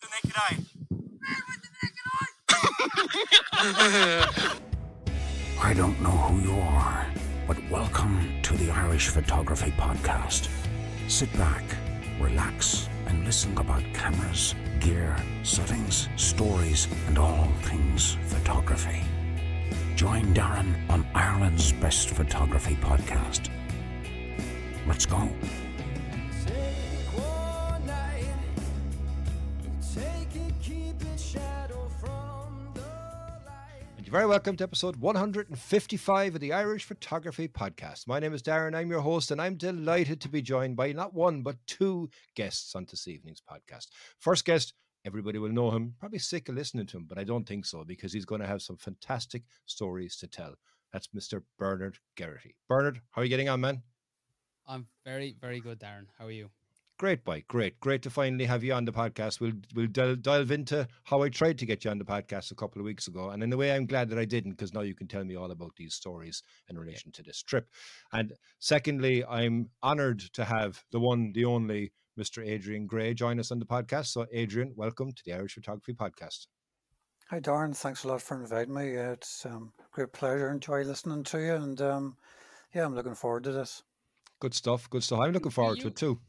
With the naked eye. I don't know who you are, but welcome to the Irish Photography Podcast. Sit back, relax, and listen about cameras, gear, settings, stories, and all things photography. Join Darren on Ireland's Best Photography Podcast. Let's go. You're very welcome to episode 155 of the Irish Photography Podcast. My name is Darren, I'm your host, and I'm delighted to be joined by not one, but two guests on this evening's podcast. First guest, everybody will know him, probably sick of listening to him, but I don't think so because he's going to have some fantastic stories to tell. That's Mr. Bernard Geraghty. Bernard, how are you getting on, man? I'm very, very good, Darren. How are you? Great, boy. Great. Great to finally have you on the podcast. We'll we'll del- delve into how I tried to get you on the podcast a couple of weeks ago. And in a way, I'm glad that I didn't because now you can tell me all about these stories in relation to this trip. And secondly, I'm honored to have the one, the only Mr. Adrian Gray join us on the podcast. So, Adrian, welcome to the Irish Photography Podcast. Hi, Darren. Thanks a lot for inviting me. Uh, It's um, a great pleasure. Enjoy listening to you. And um, yeah, I'm looking forward to this. Good stuff. Good stuff. I'm looking forward to it too.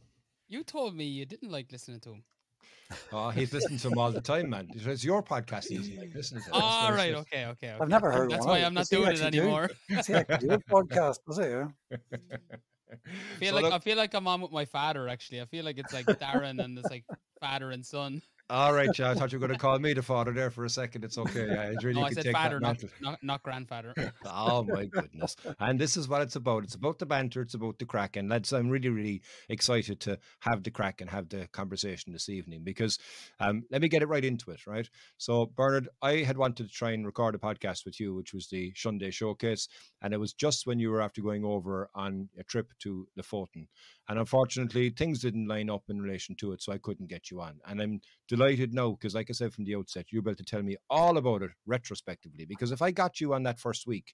You told me you didn't like listening to him. Oh, he's listening to him all the time, man. It's your podcast. He's like listening to. it. Ah, That's All what it right, okay, okay, okay. I've never heard That's one. why I'm not doing it actually do- anymore. Does he actually do a podcast? Does he? Yeah? I feel So like look- I feel like I'm on with my father. Actually, I feel like it's like Darren and it's like father and son. All right, yeah. I thought you were going to call me the father there for a second. It's okay. Yeah, Adrian, No, you I can said take father, not, not not grandfather. Oh my goodness. And this is what it's about. It's about the banter, it's about the crack. And lads, I'm really, really excited to have the crack and have the conversation this evening because um, let me get it right into it, right? So, Bernard, I had wanted to try and record a podcast with you, which was the Sunday showcase. And it was just when you were after going over on a trip to Lofoten. And unfortunately, things didn't line up in relation to it, so I couldn't get you on. And I'm delighted now because, like I said from the outset, you're able to tell me all about it retrospectively. Because if I got you on that first week,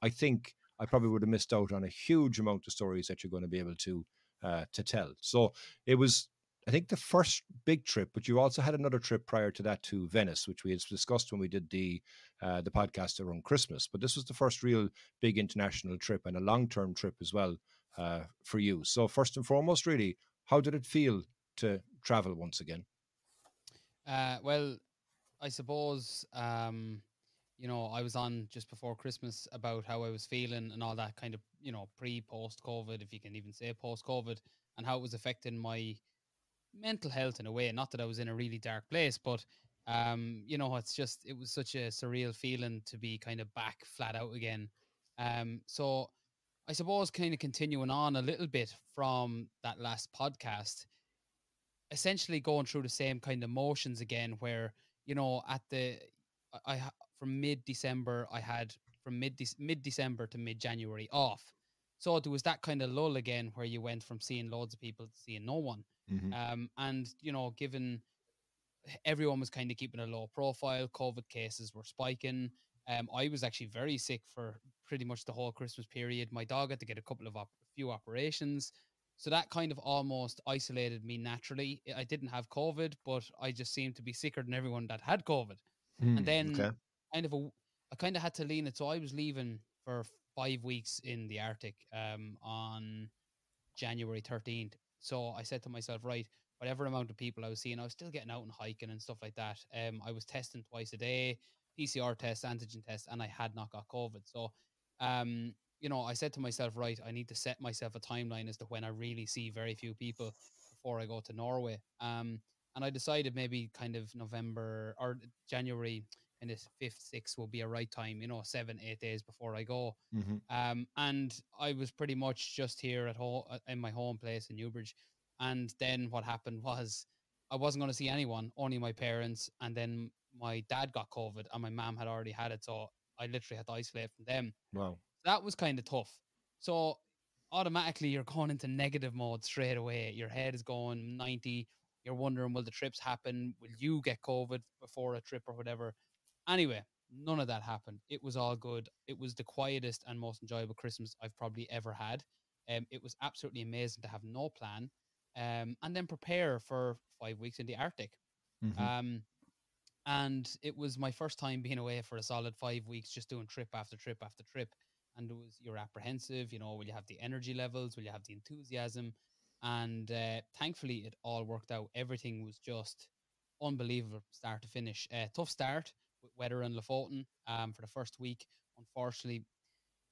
I think I probably would have missed out on a huge amount of stories that you're going to be able to uh, to tell. So it was, I think, the first big trip, but you also had another trip prior to that to Venice, which we had discussed when we did the uh, the podcast around Christmas. But this was the first real big international trip and a long term trip as well uh, for you. So first and foremost, really, how did it feel to travel once again? Uh, well, I suppose um, you know I was on just before Christmas about how I was feeling and all that kind of you know pre post COVID, if you can even say post COVID, and how it was affecting my mental health in a way. Not that I was in a really dark place, but um, you know, it's just it was such a surreal feeling to be kind of back flat out again. Um, so I suppose kind of continuing on a little bit from that last podcast, essentially going through the same kind of motions again, where you know at the I, I from mid December I had from mid mid December to mid January off. So there was that kind of lull again where you went from seeing loads of people to seeing no one. Um, and you know, given everyone was kind of keeping a low profile, COVID cases were spiking. Um, I was actually very sick for pretty much the whole Christmas period. My dog had to get a couple of op- few operations, so that kind of almost isolated me naturally. I didn't have COVID, but I just seemed to be sicker than everyone that had COVID. And then okay. kind of a, I kind of had to lean it. So I was leaving for five weeks in the Arctic um, on January 13th. So I said to myself, right, whatever amount of people I was seeing, I was still getting out and hiking and stuff like that. Um, I was testing twice a day, PCR test, antigen test, and I had not got COVID. So, um, you know, I said to myself, right, I need to set myself a timeline as to when I really see very few people before I go to Norway. Um, and I decided maybe kind of November or January and this fifth, sixth will be a right time, you know, seven, eight days before I go. Mhm. Um, and I was pretty much just here at home in my home place in Newbridge. And then what happened was I wasn't going to see anyone, only my parents. And then my dad got COVID and my mom had already had it. So I literally had to isolate from them. Wow. That was kind of tough. So automatically you're going into negative mode straight away. Your head is going 90. You're wondering, will the trips happen? Will you get COVID before a trip or whatever? Anyway, none of that happened. It was all good. It was the quietest and most enjoyable Christmas I've probably ever had. Um, it was absolutely amazing to have no plan um, and then prepare for five weeks in the Arctic. Mhm. Um, and it was my first time being away for a solid five weeks, just doing trip after trip after trip. And it was you're apprehensive, you know, will you have the energy levels? Will you have the enthusiasm? And uh, thankfully, it all worked out. Everything was just unbelievable, start to finish. Uh, tough start with weather in Lofoten um, for the first week. Unfortunately,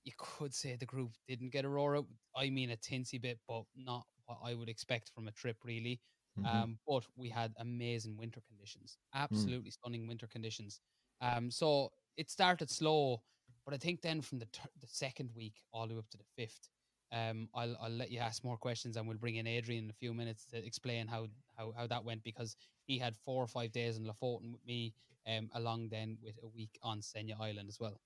you could say the group didn't get a roar. I mean, a tinsy bit, but not what I would expect from a trip, really. Mhm. Um, but we had amazing winter conditions, absolutely stunning winter conditions. Um, so it started slow, but I think then from the tur the second week all the way up to the fifth, um, I'll I'll let you ask more questions and we'll bring in Adrian in a few minutes to explain how how, how that went because he had four or five days in Lofoten with me, um, along then with a week on Senja Island as well.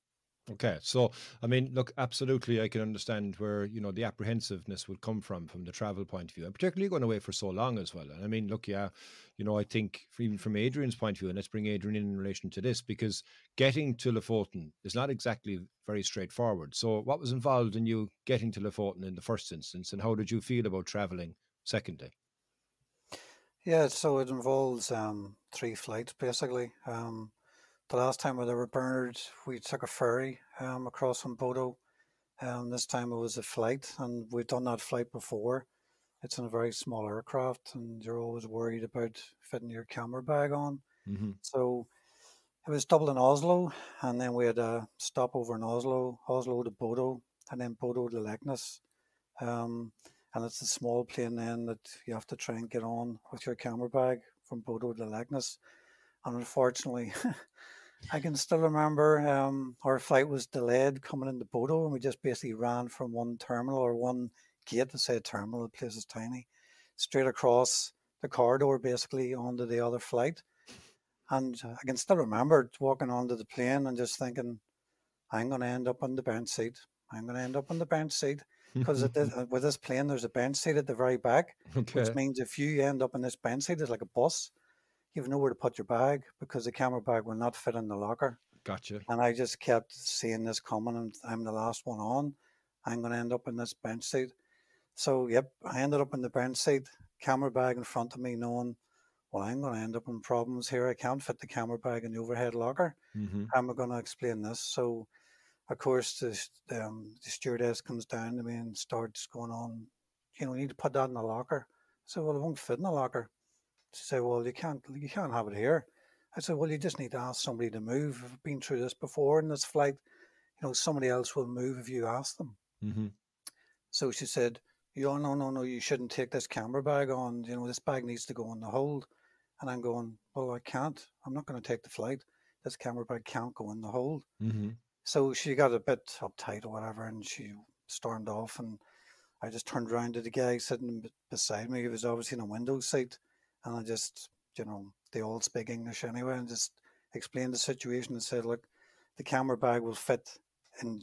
Okay, so I mean, look, absolutely, I can understand where you know the apprehensiveness would come from from the travel point of view, and particularly going away for so long as well. And I mean, look, yeah, you know, I think even from Adrian's point of view, and let's bring Adrian in in relation to this because getting to Lofoten is not exactly very straightforward. So, what was involved in you getting to Lofoten in the first instance, and how did you feel about traveling? Secondly, Yeah, so it involves um, three flights basically. Um, the last time we were Bernard, we took a ferry um, across from Bodo. Um, this time it was a flight, and we've done that flight before. It's in a very small aircraft, and you're always worried about fitting your camera bag on. mm-hmm. So it was Dublin Oslo, and then we had a stopover in Oslo, Oslo to Bodo, and then Bodo to Leknes. Um, and it's a small plane then that you have to try and get on with your camera bag from Bodo to Leknes. And unfortunately, I can still remember um, our flight was delayed coming into Bodo, and we just basically ran from one terminal or one gate to say a terminal. The place is tiny, straight across the corridor, basically onto the other flight. And I can still remember walking onto the plane and just thinking, I'm going to end up on the bench seat. I'm going to end up on the bench seat because with this plane, there's a bench seat at the very back, okay, which means if you end up in this bench seat, it's like a bus. You have nowhere to put your bag because the camera bag will not fit in the locker. gotcha. And I just kept seeing this coming, and I'm the last one on. I'm going to end up in this bench seat. So, yep, I ended up in the bench seat, camera bag in front of me, knowing, well, I'm going to end up in problems here. I can't fit the camera bag in the overhead locker. Mm-hmm. How am I going to explain this? So, of course, the, um, the stewardess comes down to me and starts going on, you know, you need to put that in the locker. So, well, it won't fit in the locker. She said, well, you can't, you can't have it here. I said, well, you just need to ask somebody to move. I've been through this before in this flight. You know, somebody else will move if you ask them. Mm-hmm. So she said, "Yeah, no, no, no, you shouldn't take this camera bag on. You know, this bag needs to go on the hold." And I'm going, "Well, I can't. I'm not going to take the flight. This camera bag can't go in the hold." Mm-hmm. So she got a bit uptight or whatever, and she stormed off. And I just turned around to the guy sitting beside me. He was obviously in a window seat, and I just, you know, they all speak English anyway, and just explained the situation and said, "Look, the camera bag will fit in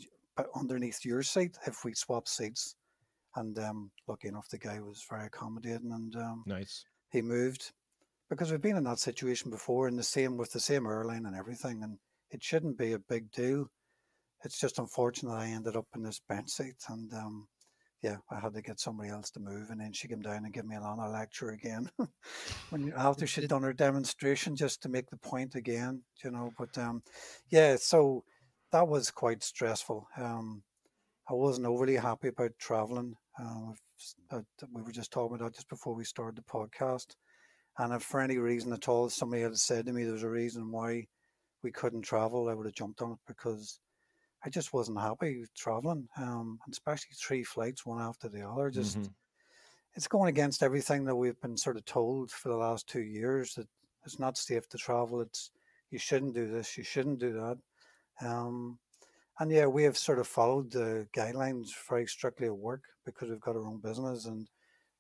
underneath your seat if we swap seats." And um, lucky enough, the guy was very accommodating, and um, Nice. he moved because we've been in that situation before, and the same with the same airline and everything, and it shouldn't be a big deal. It's just unfortunate I ended up in this bench seat, and um, yeah, I had to get somebody else to move, and then she came down and gave me a long lecture again. when after she'd done her demonstration, just to make the point again, you know. But um, yeah, so that was quite stressful. Um, I wasn't overly happy about traveling. Uh, we were just talking about just before we started the podcast. And if for any reason at all somebody had said to me there was a reason why we couldn't travel, I would have jumped on it because I just wasn't happy traveling. Um, especially three flights, one after the other. Just Mhm. it's going against everything that we've been sort of told for the last two years that it's not safe to travel. It's you shouldn't do this, you shouldn't do that. Um, and yeah, we have sort of followed the guidelines very strictly at work because we've got our own business and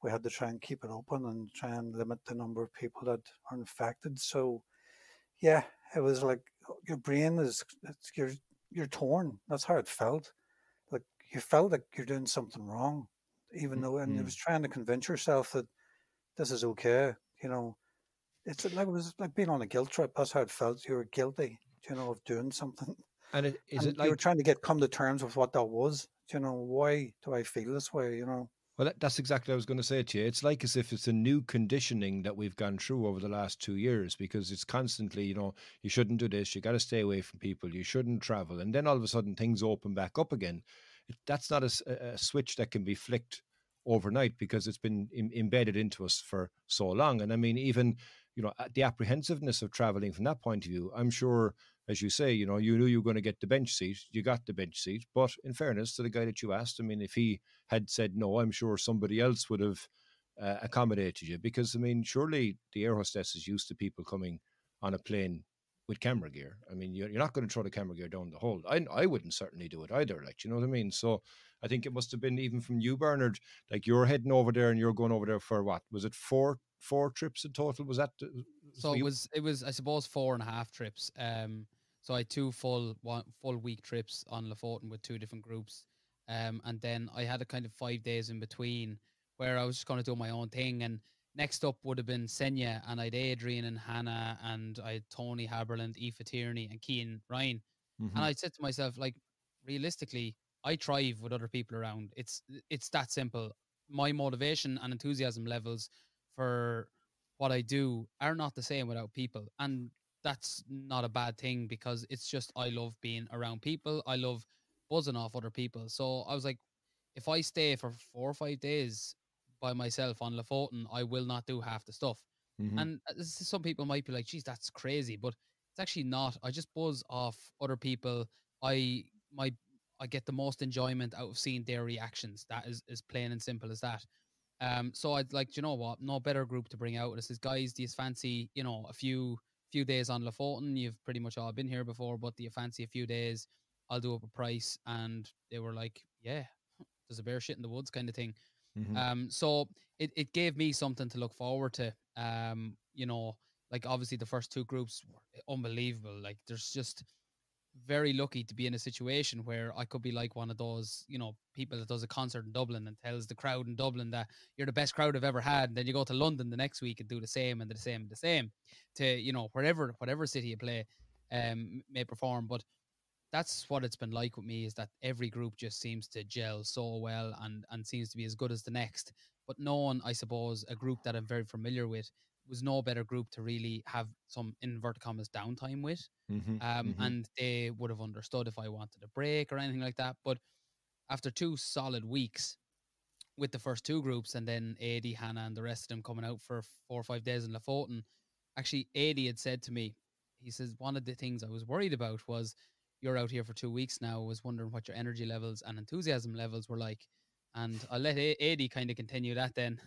we had to try and keep it open and try and limit the number of people that are infected. So yeah, it was like your brain is it's, you're you're torn. That's how it felt. Like you felt like you're doing something wrong, even though and it was mm-hmm. trying to convince yourself that this is okay. You know, it's like it was like being on a guilt trip. That's how it felt. You were guilty, you know, of doing something. And it, is and it like you were trying to get come to terms with what that was. You know, why do I feel this way? You know, Well, that, that's exactly what I was going to say to you. It's like as if it's a new conditioning that we've gone through over the last two years because it's constantly, you know, you shouldn't do this, you got to stay away from people, you shouldn't travel. And then all of a sudden things open back up again. That's not a, a, switch that can be flicked overnight because it's been Im- embedded into us for so long. And I mean, even, you know, the apprehensiveness of traveling from that point of view, I'm sure as you say, you know, you knew you were going to get the bench seat, you got the bench seat. But in fairness to the guy that you asked, I mean, if he had said no, I'm sure somebody else would have uh, accommodated you because, I mean, surely the air hostess is used to people coming on a plane with camera gear. I mean, you're, you're not going to throw the camera gear down the hold. I, I wouldn't certainly do it either. Like, you know what I mean? So I think it must have been even from you, Bernard, like you're heading over there and you're going over there for what? Was it four four trips in total? Was that? So it was, it was, I suppose, four and a half trips. Um, so I had two full one full week trips on Lofoten with two different groups, um, and then I had a kind of five days in between where I was just going to do my own thing. And next up would have been Senja, and I'd Adrian and Hannah, and I had Tony Haberland, Aoife Tierney, and Kean Ryan. Mm-hmm. And I said to myself, like, realistically, I thrive with other people around. It's it's that simple. My motivation and enthusiasm levels for what I do are not the same without people. And that's not a bad thing because it's just I love being around people. I love buzzing off other people. So I was like, if I stay for four or five days by myself on Lofoten, I will not do half the stuff. Mm-hmm. And uh, some people might be like, geez, that's crazy. But it's actually not. I just buzz off other people. I my I get the most enjoyment out of seeing their reactions. That is as plain and simple as that. Um, so I'd like, you know what, no better group to bring out. This is guys, do you fancy, you know, a few few days on Lofoten. You've pretty much all been here before, but do you fancy a few days? I'll do up a price. And they were like, yeah, there's a bear shit in the woods kind of thing. Mm-hmm. Um, so it, it gave me something to look forward to. Um, you know, like obviously the first two groups were unbelievable. Like there's just very lucky to be in a situation where I could be like one of those, you know, people that does a concert in Dublin and tells the crowd in Dublin that you're the best crowd I've ever had. And then you go to London the next week and do the same and the same and the same to, you know, wherever, whatever city you play, um, may perform. But that's what it's been like with me is that every group just seems to gel so well and, and seems to be as good as the next. But knowing, I suppose, a group that I'm very familiar with was no better group to really have some inverted commas downtime with. Mm-hmm, um, mm-hmm. And they would have understood if I wanted a break or anything like that. But after two solid weeks with the first two groups and then Adi, Hannah, and the rest of them coming out for four or five days in Lofoten, actually, Adi had said to me, he says, one of the things I was worried about was you're out here for two weeks now. I was wondering what your energy levels and enthusiasm levels were like. And I'll let Adi kind of continue that then.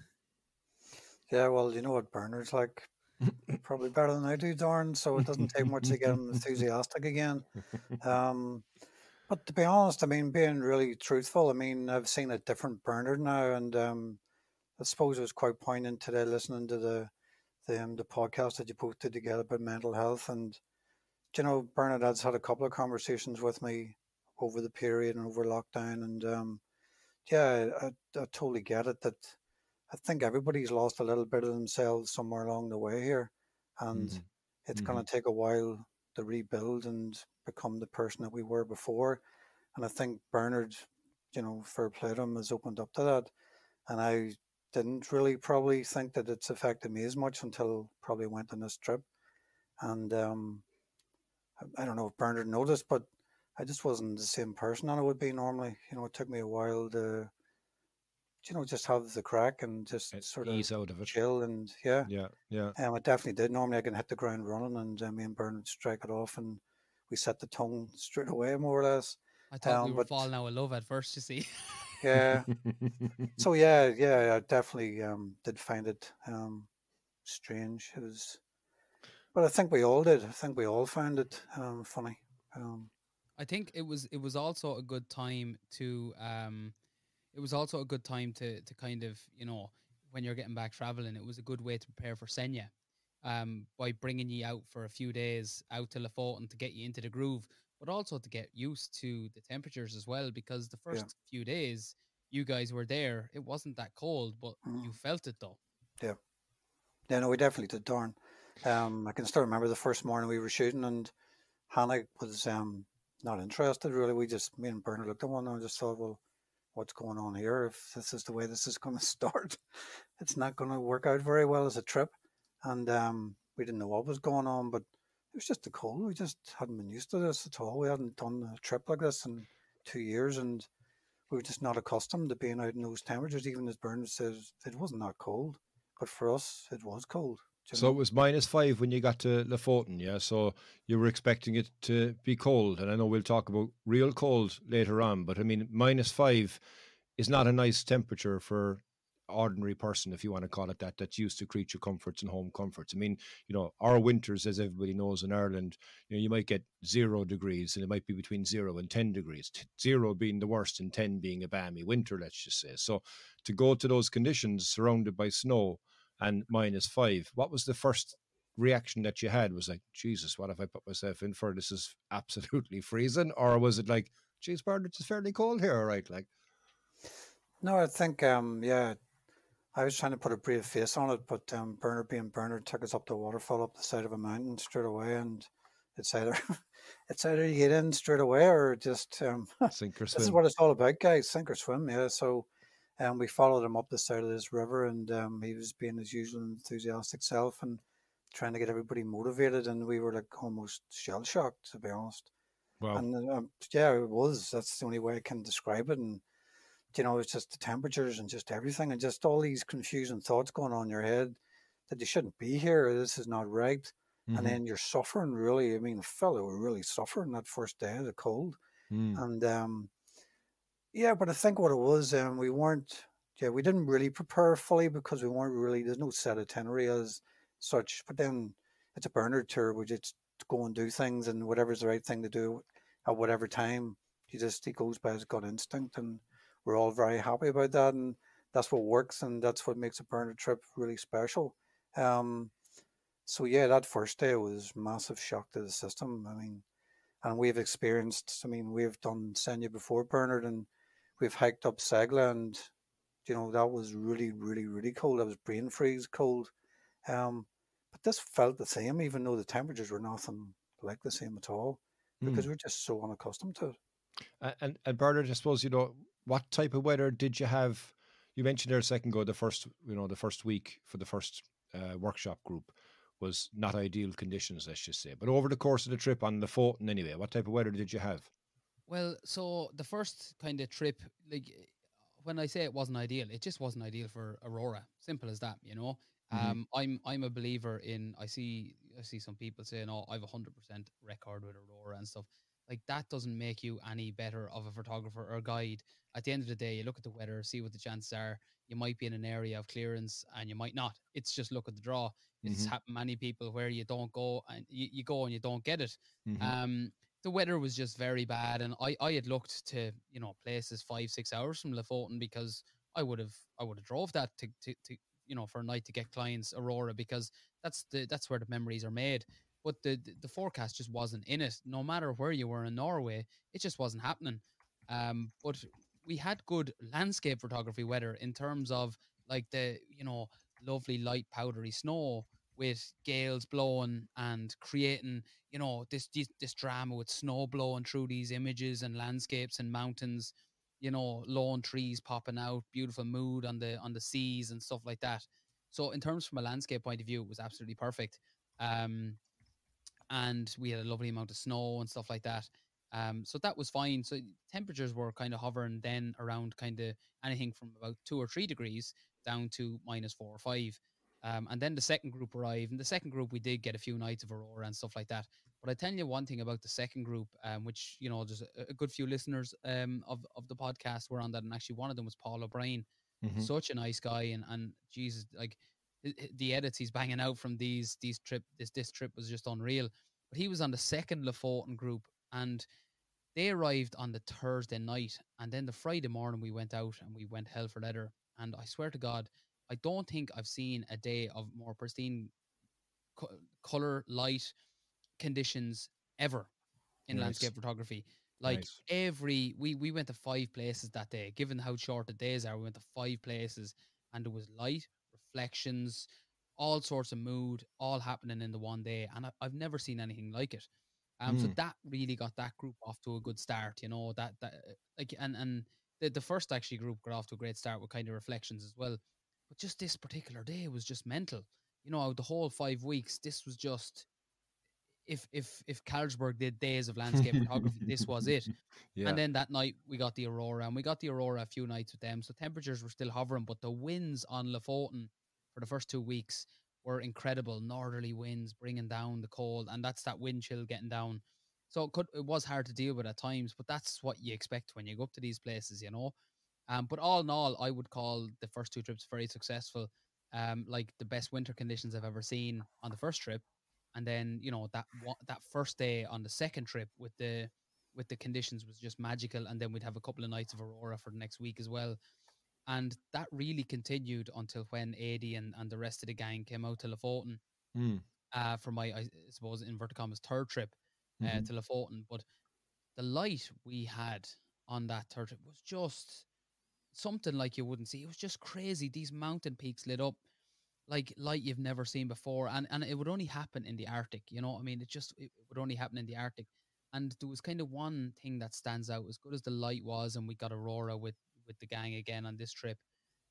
Yeah, well, you know what Bernard's like. Probably better than I do, Darn. So it doesn't take much to get him enthusiastic again. Um, but to be honest, I mean, being really truthful, I mean, I've seen a different Bernard now, and um, I suppose it was quite poignant today listening to the the, um, the podcast that you did together about mental health. And you know, Bernard has had a couple of conversations with me over the period and over lockdown, and um, yeah, I, I totally get it that I think everybody's lost a little bit of themselves somewhere along the way here, and mm-hmm. it's mm-hmm. going to take a while to rebuild and become the person that we were before. And I think Bernard, you know, fair play to him, has opened up to that. And I didn't really probably think that it's affected me as much until probably went on this trip. And um, I, I don't know if Bernard noticed, but I just wasn't the same person that I would be normally. You know, it took me a while to you know, just have the crack and just it sort of ease out of it, chill, and yeah, yeah, yeah. Um, I definitely did. Normally, I can hit the ground running, and uh, me and Bernard strike it off, and we set the tone straight away, more or less. I thought um, we were but, falling out of love at first. You see. yeah. so yeah, yeah, I definitely um, did find it um, strange. It was, but I think we all did. I think we all found it um, funny. Um, I think it was it was also a good time to um, it was also a good time to to kind of you know when you're getting back traveling, it was a good way to prepare for Senja Um, by bringing you out for a few days out to Lofoten to get you into the groove, but also to get used to the temperatures as well. Because the first yeah. few days you guys were there, it wasn't that cold, but mm. you felt it though. Yeah, yeah, no, we definitely did. Darn, um, I can still remember the first morning we were shooting, and Hannah was um not interested really. We just me and Bernard looked at one and just thought, well, what's going on here? If this is the way this is going to start, it's not going to work out very well as a trip. And um, we didn't know what was going on, but it was just the cold. We just hadn't been used to this at all. We hadn't done a trip like this in two years, and we were just not accustomed to being out in those temperatures. Even as Bernard says, it wasn't that cold, but for us, it was cold. So it was minus five when you got to Lofoten, yeah. So you were expecting it to be cold, and I know we'll talk about real cold later on. But I mean, minus five is not a nice temperature for ordinary person, if you want to call it that, that's used to creature comforts and home comforts. I mean, you know, our winters, as everybody knows in Ireland, you know, you might get zero degrees and it might be between zero and 10 degrees, zero being the worst and 10 being a balmy winter, let's just say. So to go to those conditions surrounded by snow and minus five, what was the first reaction that you had? Was like, Jesus, what have I put myself in for? This is absolutely freezing. Or was it like, geez, Bernard, it's fairly cold here, all right? Like, no, I think, um, yeah, I was trying to put a brave face on it, but um, Bernard being Bernard took us up the waterfall up the side of a mountain straight away, and it's either it's either you get in straight away or just um, sink or swim. this is what it's all about, guys. Sink or swim, yeah. So, um, we followed him up the side of this river, and um, he was being his usual enthusiastic self and trying to get everybody motivated, and we were like almost shell shocked, to be honest. Wow. And um, yeah, it was. That's the only way I can describe it, and you know, it's just the temperatures and just everything and just all these confusing thoughts going on in your head that you shouldn't be here. This is not right. Mm-hmm. And then you're suffering really. I mean, fellow were really suffering that first day of the cold. Mm. And um, yeah, but I think what it was, um, we weren't, yeah, we didn't really prepare fully because we weren't really, there's no set itinerary as such. But then it's a Bernard tour. We just go and do things and whatever's the right thing to do at whatever time. He just, he goes by his gut instinct and we're all very happy about that, and that's what works, and that's what makes a Bernard trip really special. Um, so yeah, that first day was massive shock to the system. I mean, and we've experienced. I mean, we've done Senja before Bernard, and we've hiked up Segla, and you know that was really, really, really cold. That was brain freeze cold. Um, but this felt the same, even though the temperatures were nothing like the same at all, because mm. we're just so unaccustomed to it. And and Bernard, I suppose you know what type of weather did you have? You mentioned there a second ago the first, you know, the first week for the first uh, workshop group was not ideal conditions, let's just say. But over the course of the trip on Lofoten, anyway, what type of weather did you have? Well, so the first kind of trip, like when I say it wasn't ideal, it just wasn't ideal for Aurora. Simple as that, you know. Mm-hmm. Um, I'm I'm a believer in. I see I see some people saying, "Oh, I've a hundred percent record with Aurora and stuff." Like that doesn't make you any better of a photographer or guide. At the end of the day, you look at the weather, see what the chances are. You might be in an area of clearance and you might not. It's just look at the draw. It's mm-hmm. happened many people where you don't go and you, you go and you don't get it. Mm-hmm. Um, the weather was just very bad, and I, I had looked to you know places five six hours from Lofoten because I would have I would have drove that to, to, to you know for a night to get clients Aurora because that's the that's where the memories are made but the the forecast just wasn't in it. No matter where you were in Norway, it just wasn't happening. Um, but we had good landscape photography weather in terms of like the you know lovely light powdery snow with gales blowing and creating you know this, this drama with snow blowing through these images and landscapes and mountains you know lawn trees popping out beautiful mood on the on the seas and stuff like that so in terms from a landscape point of view it was absolutely perfect um and we had a lovely amount of snow and stuff like that. Um, so that was fine. So temperatures were kind of hovering then around kind of anything from about two or three degrees down to minus four or five. Um, and then the second group arrived. And the second group, we did get a few nights of aurora and stuff like that. But I tell you one thing about the second group, um, which you know, there's a, a good few listeners um, of of the podcast were on that, and actually one of them was Paul O'Brien, mm-hmm. such a nice guy, and and Jesus, like the edits he's banging out from these these trip this this trip was just unreal. But he was on the second Lofoten group, and they arrived on the Thursday night, and then the Friday morning we went out and we went hell for leather. And I swear to God, I don't think I've seen a day of more pristine co- color, light conditions ever in nice. landscape photography. Like nice. every we we went to five places that day. Given how short the days are, we went to five places, and there was light, reflections, all sorts of mood, all happening in the one day, and I, have never seen anything like it. Um, mm. so that really got that group off to a good start. You know that that like and and the, the first actually group got off to a great start with kind of reflections as well. But just this particular day was just mental. You know, the whole five weeks, this was just if if if Carlsberg did days of landscape photography, this was it. Yeah. And then that night we got the aurora, and we got the aurora a few nights with them. So temperatures were still hovering, but the winds on Lofoten for the first two weeks were incredible. Northerly winds bringing down the cold, and that's that wind chill getting down. So it could it was hard to deal with at times, but that's what you expect when you go up to these places, you know. Um, but all in all, I would call the first two trips very successful. Um, like the best winter conditions I've ever seen on the first trip, and then you know that that first day on the second trip with the with the conditions was just magical, and then we'd have a couple of nights of aurora for the next week as well, and that really continued until when Adi and, and the rest of the gang came out to Lofoten Mm, uh, for my I suppose inverted commas third trip uh, mhm. to Lofoten, but the light we had on that third trip was just something like you wouldn't see. It was just crazy. These mountain peaks lit up like light you've never seen before, and and it would only happen in the Arctic. You know, what I mean, it just it would only happen in the Arctic. And there was kind of one thing that stands out as good as the light was, and we got aurora with with the gang again on this trip.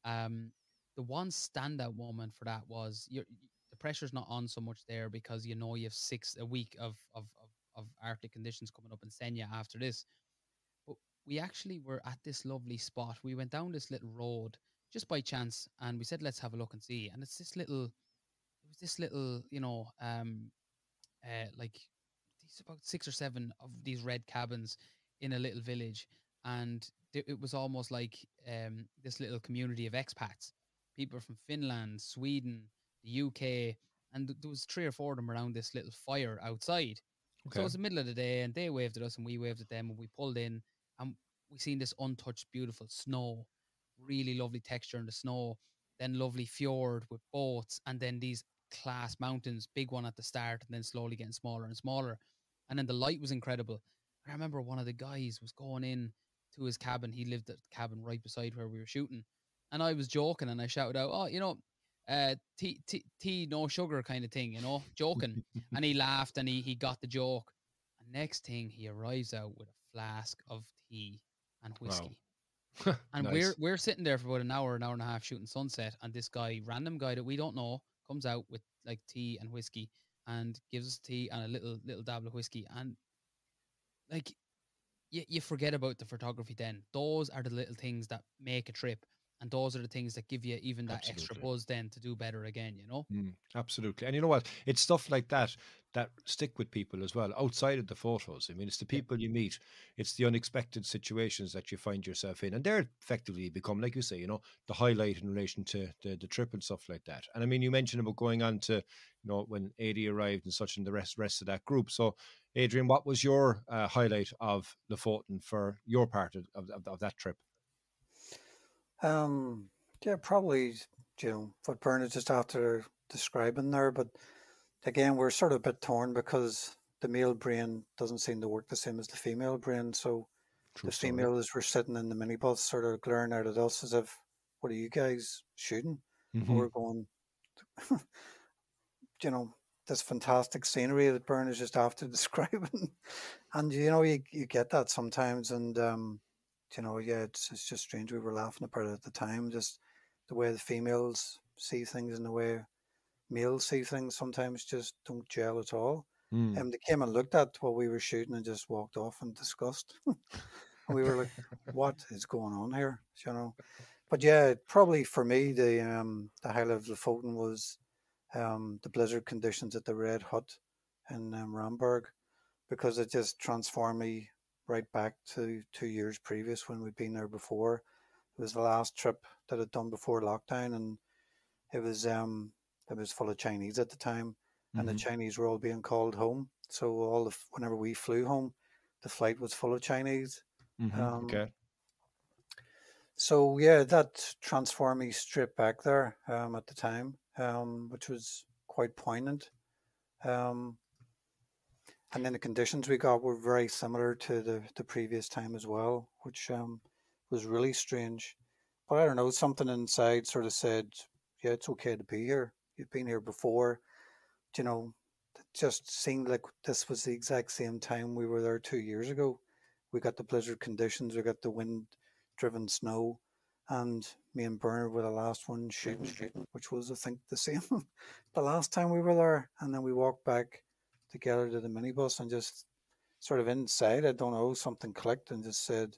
Um, the one standout moment for that was you're, the pressure's not on so much there because you know you have six a week of of of, of Arctic conditions coming up in Senja after this. We actually were at this lovely spot. We went down this little road just by chance, and we said, "Let's have a look and see." And it's this little, it was this little, you know, um, uh, like these about six or seven of these red cabins in a little village, and th- it was almost like um this little community of expats, people from Finland, Sweden, the UK, and th- there was three or four of them around this little fire outside. So it was the middle of the day, and they waved at us, and we waved at them, and we pulled in, and we've seen this untouched, beautiful snow, really lovely texture in the snow. Then lovely fjord with boats, and then these class mountains, big one at the start, and then slowly getting smaller and smaller. And then the light was incredible. I remember one of the guys was going in to his cabin. He lived at the cabin right beside where we were shooting, and I was joking, and I shouted out, "Oh, you know." Uh, tea, tea, tea, no sugar kind of thing, you know, joking and he laughed and he, he got the joke. And next thing, he arrives out with a flask of tea and Wow. whiskey. And Nice. we're we're sitting there for about an hour, an hour and a half shooting sunset, and this guy, random guy that we don't know, comes out with like tea and whiskey and gives us tea and a little little dab of whiskey. And like you, you forget about the photography then. Those are the little things that make a trip. And those are the things that give you even that extra buzz then to do better again, you know? Mm, absolutely. And you know what? It's stuff like that that stick with people as well, outside of the photos. I mean, it's the people you meet, it's the unexpected situations that you find yourself in. And they're effectively become, like you say, you know, the highlight in relation to the, the trip and stuff like that. And I mean, you mentioned about going on to, you know, when Adi arrived and such and the rest rest of that group. So, Adrian, what was your uh, highlight of the Lofoten for your part of, of, of that trip? Um, yeah, probably, you know, what Bernard just after describing there. But again, we're sort of a bit torn because the male brain doesn't seem to work the same as the female brain. So True the story. females were sitting in the minibus, sort of glaring out at us as if, "What are you guys shooting?" Mhm. we're going, you know, this fantastic scenery that Bern is just after describing, and you know, you you get that sometimes, and um, you know, yeah, it's it's just strange. We were laughing about it at the time, just the way the females see things and the way males see things sometimes just don't gel at all. Mm. And they came and looked at what we were shooting and just walked off in disgust. and we were like, "What is going on here?" You know. But yeah, probably for me, the um the highlight of Lofoten was um the blizzard conditions at the Red Hut in um, Ramberg, because it just transformed me right back to two years previous when we'd been there before. It was the last trip that I'd done before lockdown, and it was um it was full of Chinese at the time and the Mhm. Chinese were all being called home. So all the whenever we flew home, the flight was full of Chinese. Mm-hmm. um, okay. So yeah, that transformed me straight back there um, at the time, um, which was quite poignant. Um, and then the conditions we got were very similar to the, the previous time as well, which um, was really strange. But I don't know, something inside sort of said, "Yeah, it's okay to be here. You've been here before." You know, it just seemed like this was the exact same time we were there two years ago. We got the blizzard conditions, we got the wind driven snow, and me and Bernard were the last one shooting, shooting, which was I think the same the last time we were there, and then we walked back together to the minibus and just sort of inside, I don't know, something clicked and just said,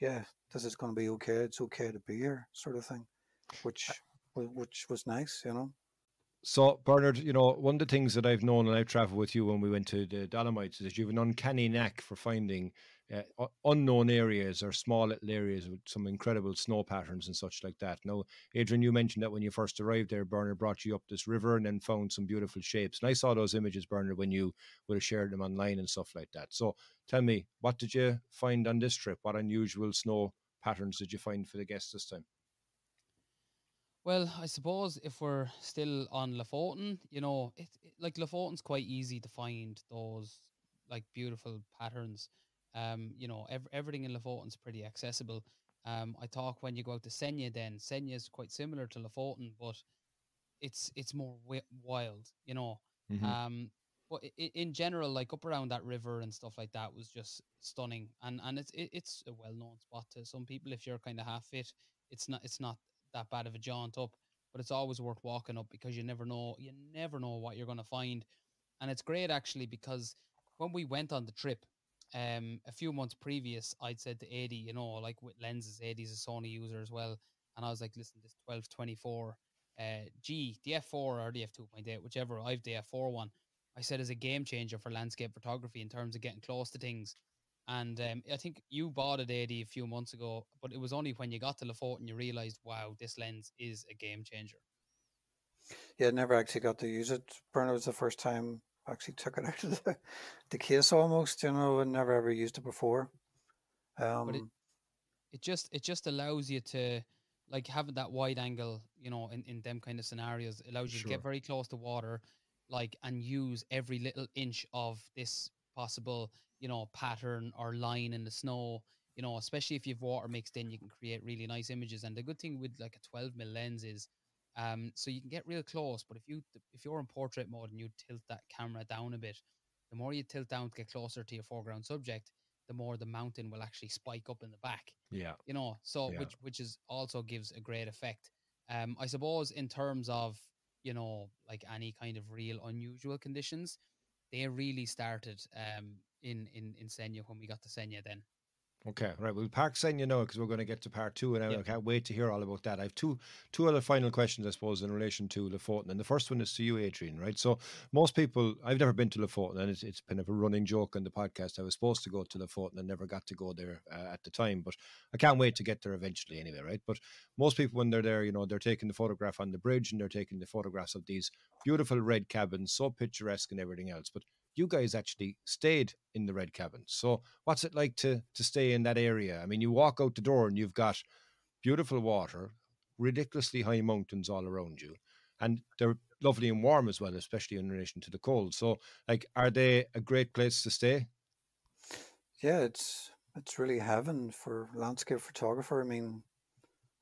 "Yeah, this is going to be okay. It's okay to be here," sort of thing, which which was nice, you know. So, Bernard, you know, one of the things that I've known and I've traveled with you when we went to the Dolomites is that you have an uncanny knack for finding uh, unknown areas or small little areas with some incredible snow patterns and such like that. Now, Adrian, you mentioned that when you first arrived there, Bernard brought you up this river and then found some beautiful shapes. And I saw those images, Bernard, when you would have shared them online and stuff like that. So, tell me, what did you find on this trip? What unusual snow patterns did you find for the guests this time? Well, I suppose if we're still on Lofoten, you know, it, it like Lofoten's quite easy to find those like beautiful patterns. Um, you know, ev- everything in Lofoten's pretty accessible. Um, I talk when you go out to Senja. Then Senja is quite similar to Lofoten, but it's it's more wi- wild. You know, mm-hmm. um, but in general, like up around that river and stuff like that was just stunning. And and it's it, it's a well known spot to some people. If you're kind of half fit, it's not it's not that bad of a jaunt up, but it's always worth walking up because you never know you never know what you're going to find, and it's great actually because when we went on the trip, um, a few months previous, I'd said to Adi, you know, like with lenses, Adi's a Sony user as well, and I was like, listen, this twelve twenty four, uh, G, the F four or the F two point eight, whichever, I've the F four one. I said is a game changer for landscape photography in terms of getting close to things. And um, I think you bought it, Adi, a few months ago, but it was only when you got to Lofoten you realized, wow, this lens is a game changer. Yeah, never actually got to use it. Bernard was the first time actually took it out of the, the case almost, you know, and never ever used it before. Um, but it, it just it just allows you to like having that wide angle, you know, in, in them kind of scenarios, allows you sure. to get very close to water, like and use every little inch of this possible you know, pattern or line in the snow. You know, especially if you've water mixed in, you can create really nice images. And the good thing with like a 12 mil lens is, um, so you can get real close. But if you if you're in portrait mode and you tilt that camera down a bit, the more you tilt down to get closer to your foreground subject, the more the mountain will actually spike up in the back. Yeah, you know, so yeah. which which is also gives a great effect. Um, I suppose in terms of you know like any kind of real unusual conditions, they really started um in in in Senja when we got to Senja then. Okay, right. We'll park Senja now because we're going to get to part two, and I, yep. Can't wait to hear all about that. I have two two other final questions, I suppose, in relation to Lofoten, and the first one is to you, Adrian. Right. So most people, I've never been to Lofoten, and it's, it's kind of a running joke on the podcast. I was supposed to go to Lofoten and never got to go there uh, at the time, but I can't wait to get there eventually, anyway. Right. But most people, when they're there, you know, they're taking the photograph on the bridge and they're taking the photographs of these beautiful red cabins, so picturesque and everything else. But you guys actually stayed in the red cabin. So what's it like to to stay in that area? I mean, you walk out the door and you've got beautiful water, ridiculously high mountains all around you, and they're lovely and warm as well, especially in relation to the cold. So, like, are they a great place to stay? Yeah, it's it's really heaven for landscape photographer. I mean,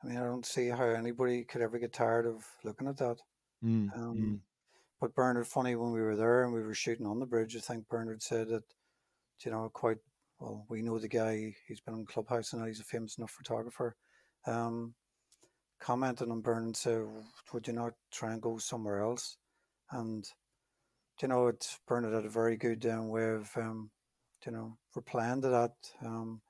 I mean, I don't see how anybody could ever get tired of looking at that. Mm, um, mm. But Bernard, funny when we were there and we were shooting on the bridge, I think Bernard said that, you know, quite well. We know the guy; he's been in Clubhouse and he's a famous enough photographer. Um, commented on Bernard said, "Would you not try and go somewhere else?" And you know, it's Bernard had a very good um, way of, um, you know, replying to that, um,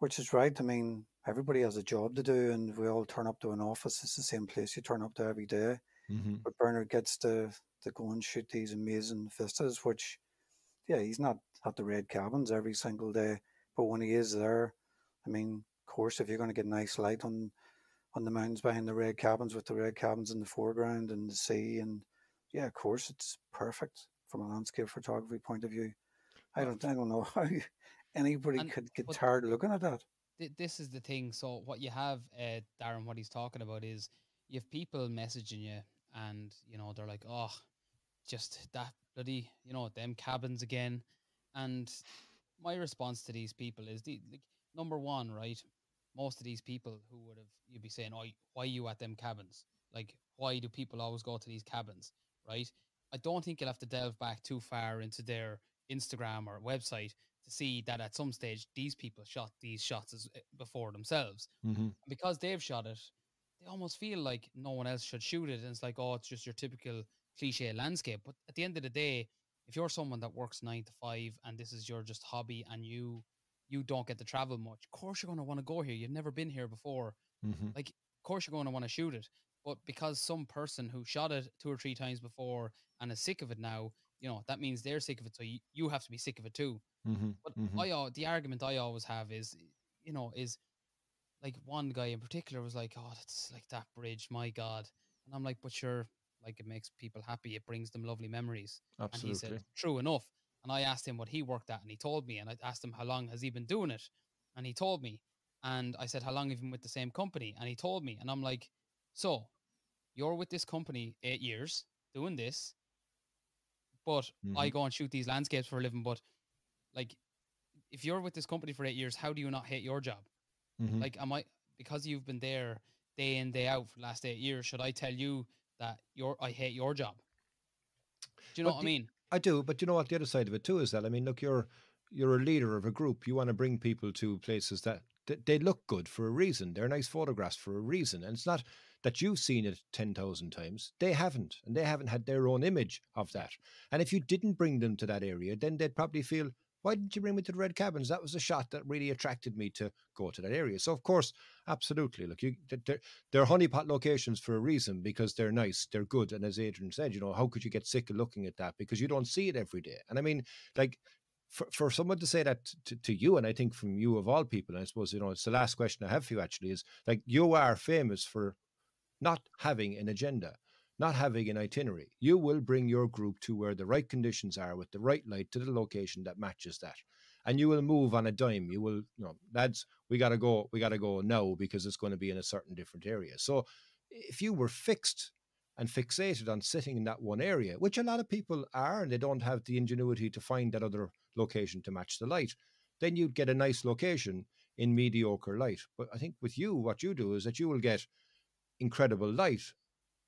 which is right. I mean, everybody has a job to do, and we all turn up to an office. It's the same place you turn up to every day. Mm-hmm. But Bernard gets to to go and shoot these amazing vistas, which, yeah, he's not at the red cabins every single day, but when he is there, I mean, of course, if you're going to get nice light on on the mountains behind the red cabins with the red cabins in the foreground and the sea, and yeah, of course, it's perfect from a landscape photography point of view. I don't, I don't know how anybody and, could get tired looking at that. This is the thing. So what you have, uh, Darren, what he's talking about is you have people messaging you, and you know they're like, oh, just that bloody, you know, them cabins again. And my response to these people is the like, number one, right? Most of these people who would have you'd be saying, "Oh, why you at them cabins? Like, why do people always go to these cabins?" Right? I don't think you'll have to delve back too far into their Instagram or website to to see that at some stage these people shot these shots as, eh, before themselves. Mm-hmm. Because they've shot it, they almost feel like no one else should shoot it. And it's like, oh, it's just your typical cliche landscape. But at the end of the day, if you're someone that works nine to five and this is your just hobby and you you don't get to travel much, of course you're going to want to go here. You've never been here before. Mm-hmm. Like, of course you're going to want to shoot it. But because some person who shot it two or three times before and is sick of it now, you know, that means they're sick of it. So you, you have to be sick of it too. Mm-hmm. But Mhm. I the argument I always have is, you know, is like one guy in particular was like, "Oh, it's like that bridge, my God," and I'm like, "But sure, like it makes people happy. It brings them lovely memories." And he Absolutely. said, "True enough." And I asked him what he worked at, and he told me. And I asked him how long has he been doing it, and he told me. And I said, "How long have you been with the same company?" And he told me. And I'm like, "So, you're with this company eight years doing this, but I Mhm. go and shoot these landscapes for a living. But like, if you're with this company for eight years, how do you not hate your job? Mhm. Like, am I because you've been there day in day out for the last eight years? Should I tell you that you're I hate your job? Do you know But what I mean? I do, but you know what? The other side of it too is that I mean, look, you're you're a leader of a group. You want to bring people to places that, that they look good for a reason. They're nice photographs for a reason, and it's not that you've seen it ten thousand times. They haven't, and they haven't had their own image of that. And if you didn't bring them to that area, then they'd probably feel, why didn't you bring me to the Red Cabins? That was a shot that really attracted me to go to that area. So of course, absolutely, look, you they're, they're honeypot locations for a reason because they're nice, they're good, and as Adrian said, you know, how could you get sick of looking at that because you don't see it every day? And I mean, like. For, for someone to say that to, to you, and I think from you of all people, I suppose you know it's the last question I have for you actually is like you are famous for not having an agenda, not having an itinerary. You will bring your group to where the right conditions are with the right light to the location that matches that. And you will move on a dime. You will, you know, lads, we gotta go, we gotta go now because it's going to be in a certain different area. So if you were fixed and fixated on sitting in that one area, which a lot of people are, and they don't have the ingenuity to find that other location to match the light, then you'd get a nice location in mediocre light. But I think with you, what you do is that you will get incredible light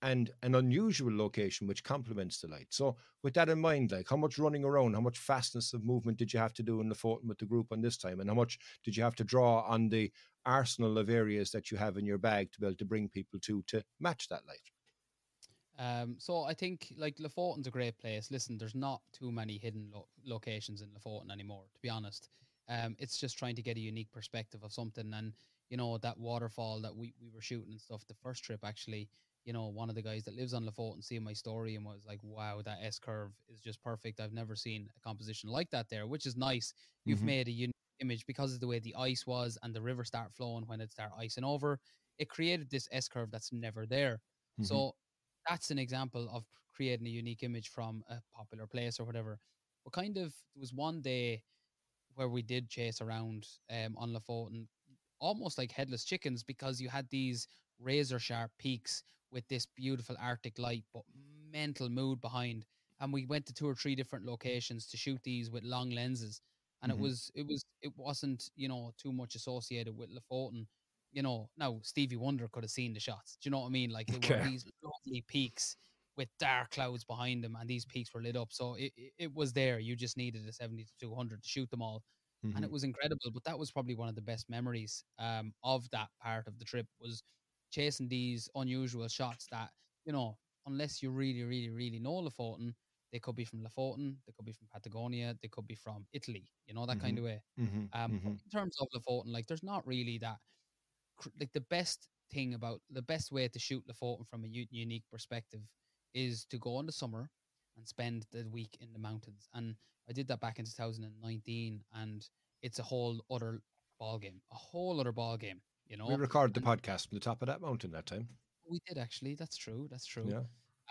and an unusual location which complements the light. So with that in mind, like how much running around, how much fastness of movement did you have to do in the Fortin with the group on this time? And how much did you have to draw on the arsenal of areas that you have in your bag to be able to bring people to to match that light? Um, so I think like Lofoten's a great place. Listen, there's not too many hidden lo- locations in Lofoten anymore, to be honest. Um, it's just trying to get a unique perspective of something, and you know that waterfall that we, we were shooting and stuff. The first trip, actually, you know, one of the guys that lives on Lofoten seeing my story and was like, "Wow, that S curve is just perfect. I've never seen a composition like that there," which is nice. You've Mhm. made a unique image because of the way the ice was and the river start flowing when it start icing over. It created this S curve that's never there. Mhm. So that's an example of creating a unique image from a popular place or whatever. But kind of there was one day where we did chase around um, on Lofoten, almost like headless chickens, because you had these razor sharp peaks with this beautiful Arctic light, but mental mood behind. And we went to two or three different locations to shoot these with long lenses, and Mhm. it was it was it wasn't you know too much associated with Lofoten. You know, now Stevie Wonder could have seen the shots. Do you know what I mean? Like they were these lovely peaks with dark clouds behind them, and these peaks were lit up. So it, it, it was there. You just needed a seventy to two hundred to shoot them all and Mhm. it was incredible. But that was probably one of the best memories um, of that part of the trip was chasing these unusual shots that you know, unless you really, really, really know Lofoten, they could be from Lofoten, they could be from Patagonia, they could be from Italy. You know that kind of way. Mhm. Um, Mhm. in terms of Lofoten, like there's not really that. Like the best thing about the best way to shoot Lofoten from a u- unique perspective is to go in the summer and spend the week in the mountains. And I did that back in 2019, and it's a whole other ball game, a whole other ball game. You know, We recorded the and- podcast from the top of that mountain that time. we did actually. That's true. That's true. Yeah. Um,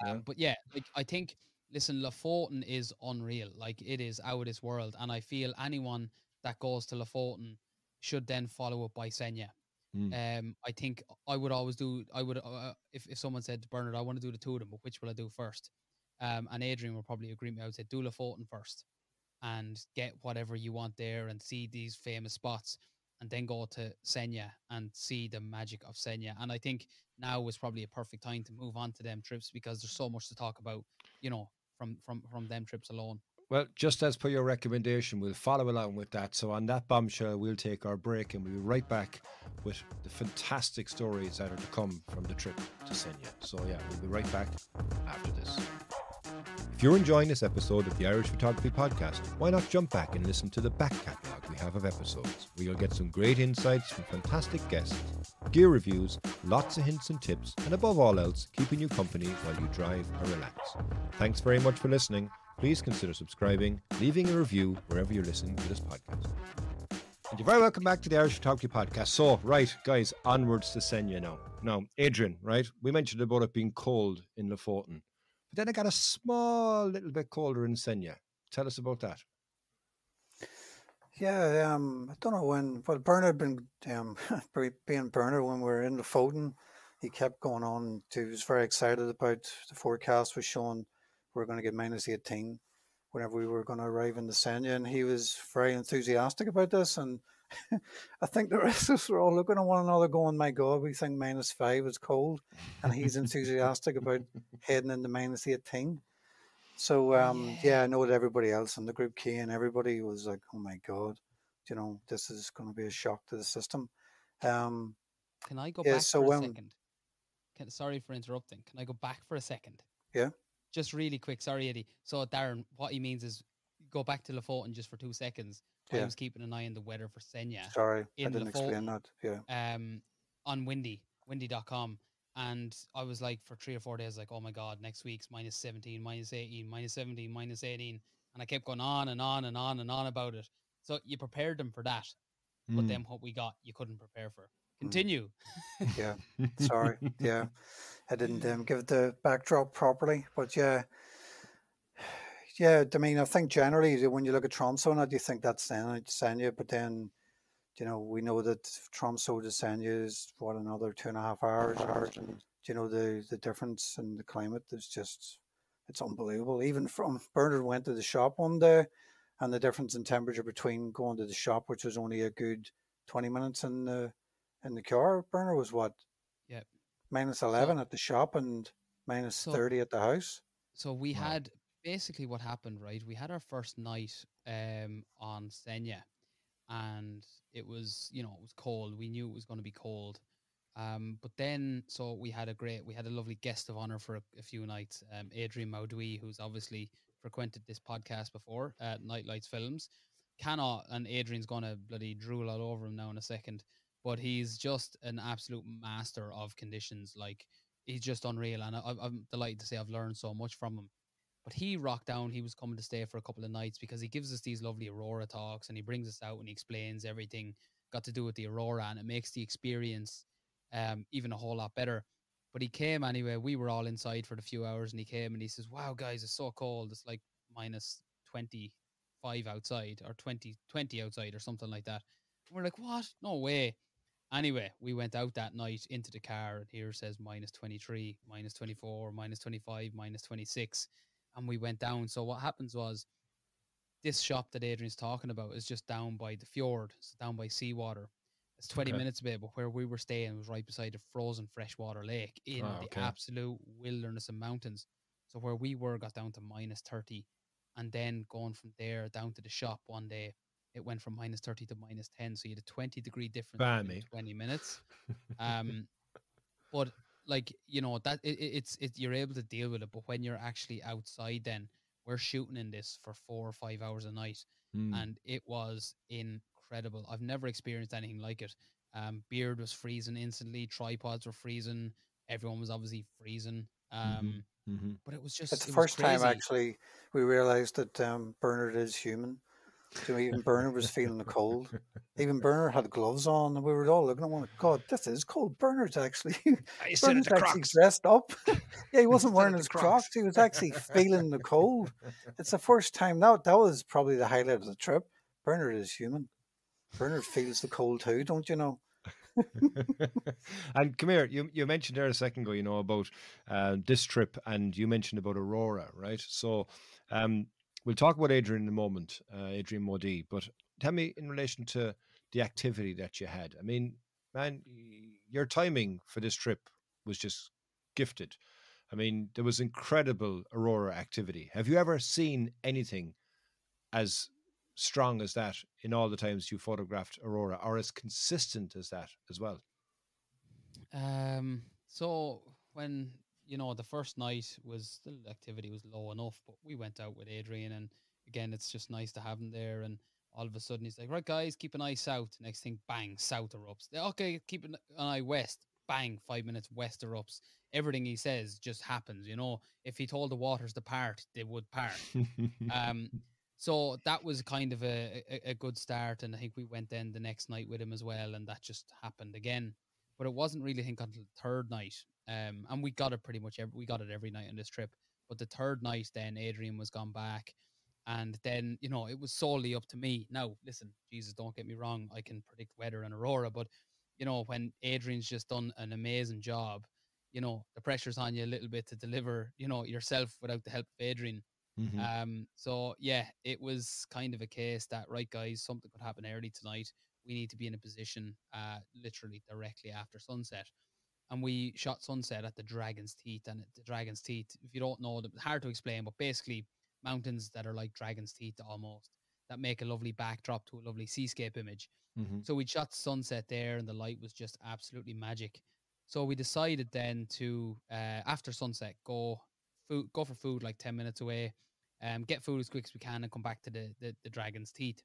yeah. But yeah, like I think, listen, Lofoten is unreal. Like it is out of this world, and I feel anyone that goes to Lofoten should then follow up by Senja. Mm. Um, I think I would always do. I would uh, if if someone said Bernard, I want to do the two of them, but which will I do first? Um, and Adrian will probably agree with me. I would say do Lofoten first, and get whatever you want there, and see these famous spots, and then go to Senja and see the magic of Senja. And I think now is probably a perfect time to move on to them trips because there's so much to talk about, you know, from from from them trips alone. Well, just as per your recommendation, we'll follow along with that. So, on that bombshell, we'll take our break and we'll be right back with the fantastic stories that are to come from the trip to Senja. So, yeah, we'll be right back after this. If you're enjoying this episode of the Irish Photography Podcast, why not jump back and listen to the back catalogue we have of episodes, where you'll get some great insights from fantastic guests, gear reviews, lots of hints and tips, and above all else, keeping you company while you drive or relax. Thanks very much for listening. Please consider subscribing, leaving a review wherever you're listening to this podcast. And you're very welcome back to the Irish Photography Podcast. So, right, guys, onwards to Senja now. Now, Adrian, right, we mentioned about it being cold in Lofoten. But then it got a small little bit colder in Senja. Tell us about that. Yeah, um, I don't know when. Well, Bernard been um, being Bernard when we were in the Foden, he kept going on. To, he was very excited about the forecast was showing we are going to get minus eighteen whenever we were going to arrive in the Senja, and he was very enthusiastic about this. And I think the rest of us were all looking at one another, going, "My God, we think minus five is cold," and he's enthusiastic about heading into minus eighteen. So um, yeah. yeah. I know that everybody else in the group key and everybody was like, "Oh my god, you know, this is going to be a shock to the system." Um, Can I go yeah, back so for a second? Can, sorry for interrupting. Can I go back for a second? Yeah. Just really quick. Sorry, Eddie. So Darren, what he means is go back to Lofoten just for two seconds. Yeah. I was keeping an eye on the weather for Senja. Sorry, I didn't explain that. Yeah. Um, on Windy, windy.com and I was like, for three or four days, like, oh my God, next week's minus 17, minus 18, minus 17, minus 18. And I kept going on and on and on and on about it. So you prepared them for that. Mm. But hmm. then what we got, you couldn't prepare for. Hmm. Continue. Mm. Yeah. Sorry. Yeah. I didn't um, give the backdrop properly. But yeah. Yeah. I mean, I think generally when you look at Tromso, I do think that's Senja, but then you know, we know that Tromso to Senja is what another two and a half hours, hours and you know the the difference in the climate is just it's unbelievable. Even from Bernard went to the shop one day, and the difference in temperature between going to the shop, which was only a good twenty minutes in the in the car, Bernard was what? Yeah, minus eleven so, at the shop and minus so, thirty at the house. So we wow. had basically what happened, right? We had our first night um on Senja, and it was you know it was cold. We knew it was going to be cold. Um, but then, so we had a great, we had a lovely guest of honor for a, a few nights, um, Adrian Mauduit, who's obviously frequented this podcast before, uh, Nightlights Films. Cannot, and Adrian's going to bloody drool all over him now in a second, but he's just an absolute master of conditions. Like, he's just unreal. And I, I'm delighted to say I've learned so much from him. But he rocked down. He was coming to stay for a couple of nights because he gives us these lovely Aurora talks and he brings us out and he explains everything got to do with the Aurora and it makes the experience um, even a whole lot better. But he came anyway. We were all inside for the few hours and he came and he says, Wow, guys, it's so cold. It's like minus 25 outside or 20, 20 outside or something like that. And we're like, What? No way. Anyway, we went out that night into the car, and here says minus 23, minus 24, minus 25, minus 26 and we went down. So what happens was this shop that Adrian's talking about is just down by the fjord, it's down by seawater. It's 20 okay. minutes away, but where we were staying was right beside a frozen freshwater lake in oh, okay. the absolute wilderness and mountains. So where we were got down to minus 30. And then going from there down to the shop one day, it went from minus 30 to minus 10. So you had a 20 degree difference in 20 minutes. um, but like you know that it, it's it you're able to deal with it but when you're actually outside then we're shooting in this for four or five hours a night mm. and it was incredible i've never experienced anything like it um beard was freezing instantly tripods were freezing everyone was obviously freezing mm-hmm. um mm-hmm. Mm-hmm. but it was just it's the first time actually we realized that um bernard is human so even Bernard was feeling the cold. Even Bernard had gloves on, and we were all looking at one. God, this is cold. Bernard's actually Bernard's actually dressed up. yeah, he wasn't wearing his crocs. crocs. He was actually feeling the cold. It's the first time. That that was probably the highlight of the trip. Bernard is human. Bernard feels the cold too, don't you know? and come here, you, you mentioned there a second ago, you know, about uh, this trip, and you mentioned about Aurora, right? So, um, We'll talk about Adrian in a moment, uh, Adrian Mauduit. But tell me in relation to the activity that you had. I mean, man, your timing for this trip was just gifted. I mean, there was incredible aurora activity. Have you ever seen anything as strong as that in all the times you photographed aurora, or as consistent as that as well? Um, so when you know the first night was the activity was low enough, but we went out with Adrian, and again, it's just nice to have him there. And all of a sudden, he's like, "Right, guys, keep an eye south." Next thing, bang, south erupts. Okay, keep an eye west. Bang, five minutes west erupts. Everything he says just happens. You know, if he told the waters to part, they would part. um, so that was kind of a, a, a good start, and I think we went then the next night with him as well, and that just happened again. But it wasn't really, I think, until the third night, um, and we got it pretty much every, we got it every night on this trip. But the third night, then Adrian was gone back, and then you know it was solely up to me. Now, listen, Jesus, don't get me wrong, I can predict weather and aurora, but you know when Adrian's just done an amazing job, you know the pressure's on you a little bit to deliver, you know yourself without the help of Adrian. Mhm. Um, so yeah, it was kind of a case that right, guys, something could happen early tonight. We need to be in a position, uh, literally directly after sunset. And we shot sunset at the Dragon's Teeth, and the Dragon's Teeth, if you don't know, it's hard to explain, but basically mountains that are like Dragon's Teeth almost, that make a lovely backdrop to a lovely seascape image. Mhm. So we shot sunset there, and the light was just absolutely magic. So we decided then to, uh, after sunset, go food, go for food like ten minutes away, um, get food as quick as we can, and come back to the the, the Dragon's Teeth.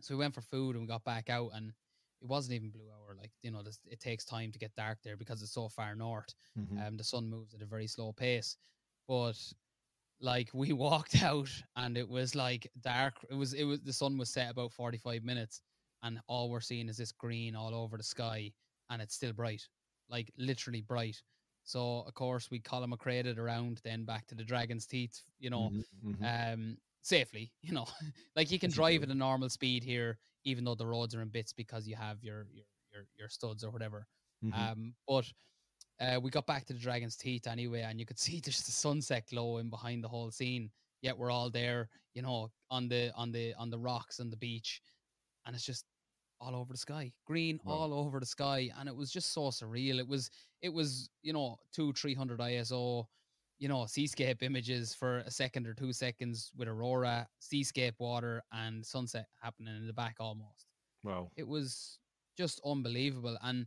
So we went for food, and we got back out, and it wasn't even blue hour. Like you know, this, it takes time to get dark there because it's so far north. Mhm. Um, the sun moves at a very slow pace, but like we walked out and it was like dark. It was it was the sun was set about forty five minutes, and all we're seeing is this green all over the sky, and it's still bright, like literally bright. So of course we column around, then back to the Dragon's Teeth, you know, Mhm. Mhm. um, safely. You know, like you can you drive do. at a normal speed here, even though the roads are in bits because you have your your your, your studs or whatever. Mhm. Um, but uh, we got back to the Dragon's Teeth anyway, and you could see just the sunset glow in behind the whole scene. Yet we're all there, you know, on the on the on the rocks on the beach, and it's just all over the sky, green Wow. all over the sky, and it was just so surreal. It was it was you know two three hundred ISO, you know seascape images for a second or two seconds with aurora, seascape water, and sunset happening in the back almost wow. it was just unbelievable. And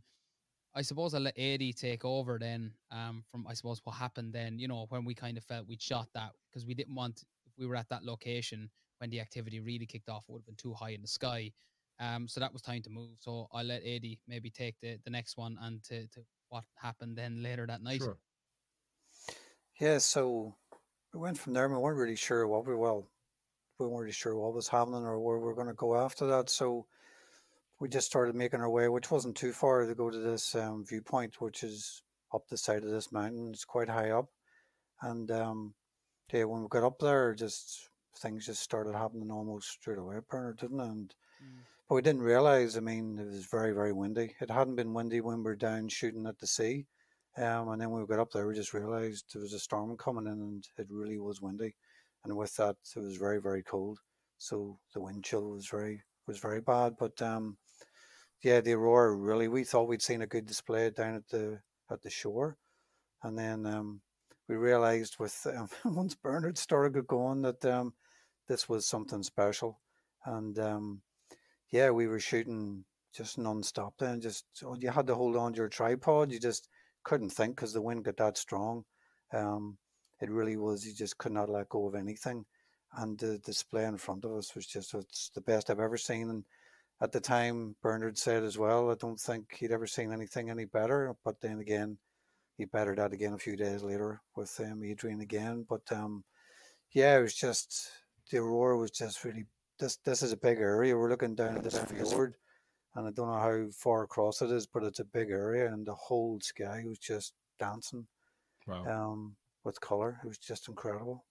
I suppose I let Adi take over then um, from I suppose what happened then, you know, when we kind of felt we'd shot that because we didn't want if we were at that location when the activity really kicked off, it would have been too high in the sky. Um, so that was time to move. So I let Adi maybe take the, the next one and to, to what happened then later that night. Sure. Yeah, so we went from there. and We weren't really sure what we well, we weren't really sure what was happening or where we were going to go after that. So we just started making our way, which wasn't too far to go to this um, viewpoint, which is up the side of this mountain. It's quite high up, and um, yeah, when we got up there, just things just started happening almost straight away, Bernard, didn't it? And Mm. but we didn't realize. I mean, it was very, very windy. It hadn't been windy when we were down shooting at the sea. Um, and then when we got up there, we just realized there was a storm coming in and it really was windy. And with that, it was very, very cold. So the wind chill was very, was very bad. But, um, yeah, the aurora really, we thought we'd seen a good display down at the, at the shore. And then, um, we realized with, um, once Bernard started going that, um, this was something special. And, um, yeah, we were shooting just non-stop then. Just oh, you had to hold on to your tripod. You just couldn't think because the wind got that strong. Um, it really was. You just could not let go of anything. And the display in front of us was just it's the best I've ever seen. And at the time, Bernard said as well, I don't think he'd ever seen anything any better. But then again, he bettered that again a few days later with um, Adrian again. But um, yeah, it was just the aurora was just really this this is a big area. We're looking down at this fjord, and I don't know how far across it is, but it's a big area, and the whole sky was just dancing Wow. um, with color. It was just incredible.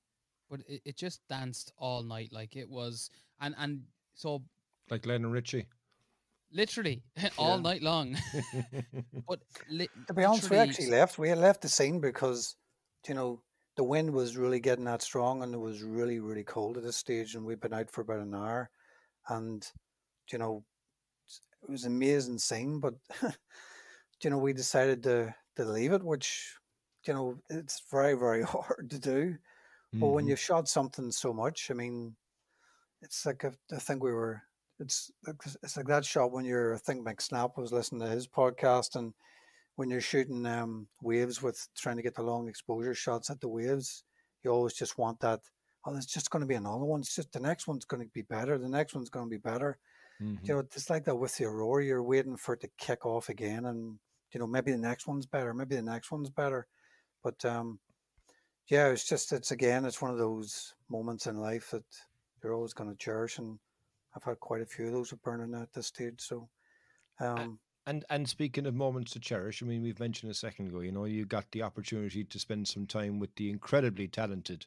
But it, it just danced all night. Like it was, and, and so like Lionel Richie. literally all night long. but li- To be honest, we actually left. We had left the scene because, you know, the wind was really getting that strong, and it was really, really cold at this stage, and we'd been out for about an hour, and, you know, it was an amazing scene, but, you know, we decided to to leave it, which, you know, it's very, very hard to do. But when Mhm. you've shot something so much, I mean, it's like a, I think we were. It's it's like that shot when you're. I think McSnap was listening to his podcast, and when you're shooting um, waves with trying to get the long exposure shots at the waves, you always just want that. Oh, there's just going to be another one. It's just the next one's going to be better. The next one's going to be better. Mhm. You know, it's like that with the aurora. You're waiting for it to kick off again, and you know maybe the next one's better. Maybe the next one's better. But um, yeah, it's just it's again, it's one of those moments in life that you're always going to cherish, and I've had quite a few of those with Bernard at this stage. So, um, And and speaking of moments to cherish, I mean, we've mentioned a second ago, you know, you got the opportunity to spend some time with the incredibly talented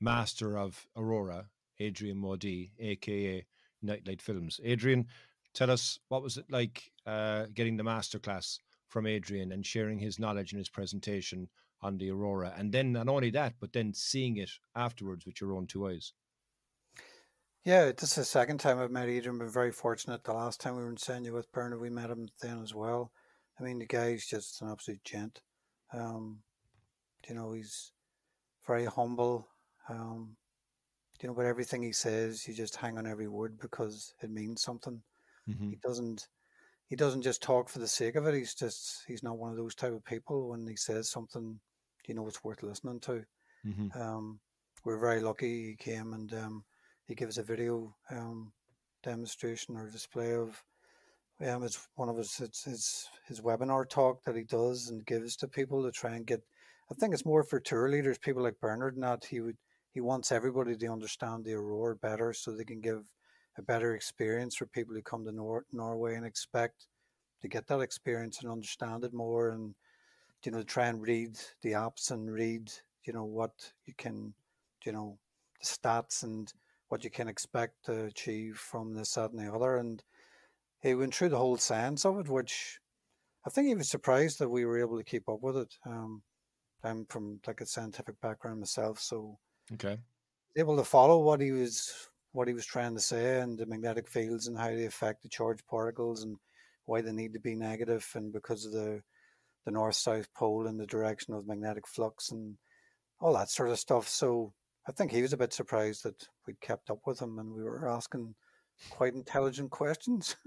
master of Aurora, Adrian Mauduit, aka Nightlight Films. Adrian, tell us what was it like uh, getting the masterclass from Adrian and sharing his knowledge and his presentation on the Aurora, and then not only that, but then seeing it afterwards with your own two eyes. Yeah, this is the second time I've met Adrian. Been very fortunate. The last time we were in Senja with Bernard, we met him then as well. I mean, the guy's just an absolute gent. Um, you know, he's very humble. Um, you know, but everything he says, you just hang on every word because it means something. Mm-hmm. He doesn't. He doesn't just talk for the sake of it. He's just. He's not one of those type of people. When he says something, you know, it's worth listening to. Mm-hmm. Um, we're very lucky he came and um, he gives a video um, demonstration or display of um, it's one of his it's his his webinar talk that he does and gives to people to try and get. I think it's more for tour leaders, people like Bernard. Not he would he wants everybody to understand the Aurora better so they can give a better experience for people who come to Nor- Norway and expect to get that experience and understand it more and you know try and read the apps and read you know what you can you know the stats and what you can expect to achieve from this that and the other. And he went through the whole science of it which i think he was surprised that we were able to keep up with it. Um i'm from like a scientific background myself so Okay. able to follow what he was what he was trying to say and the magnetic fields and how they affect the charged particles and why they need to be negative and because of the the north south pole and the direction of magnetic flux and all that sort of stuff. So I think he was a bit surprised that we'd kept up with him and we were asking quite intelligent questions.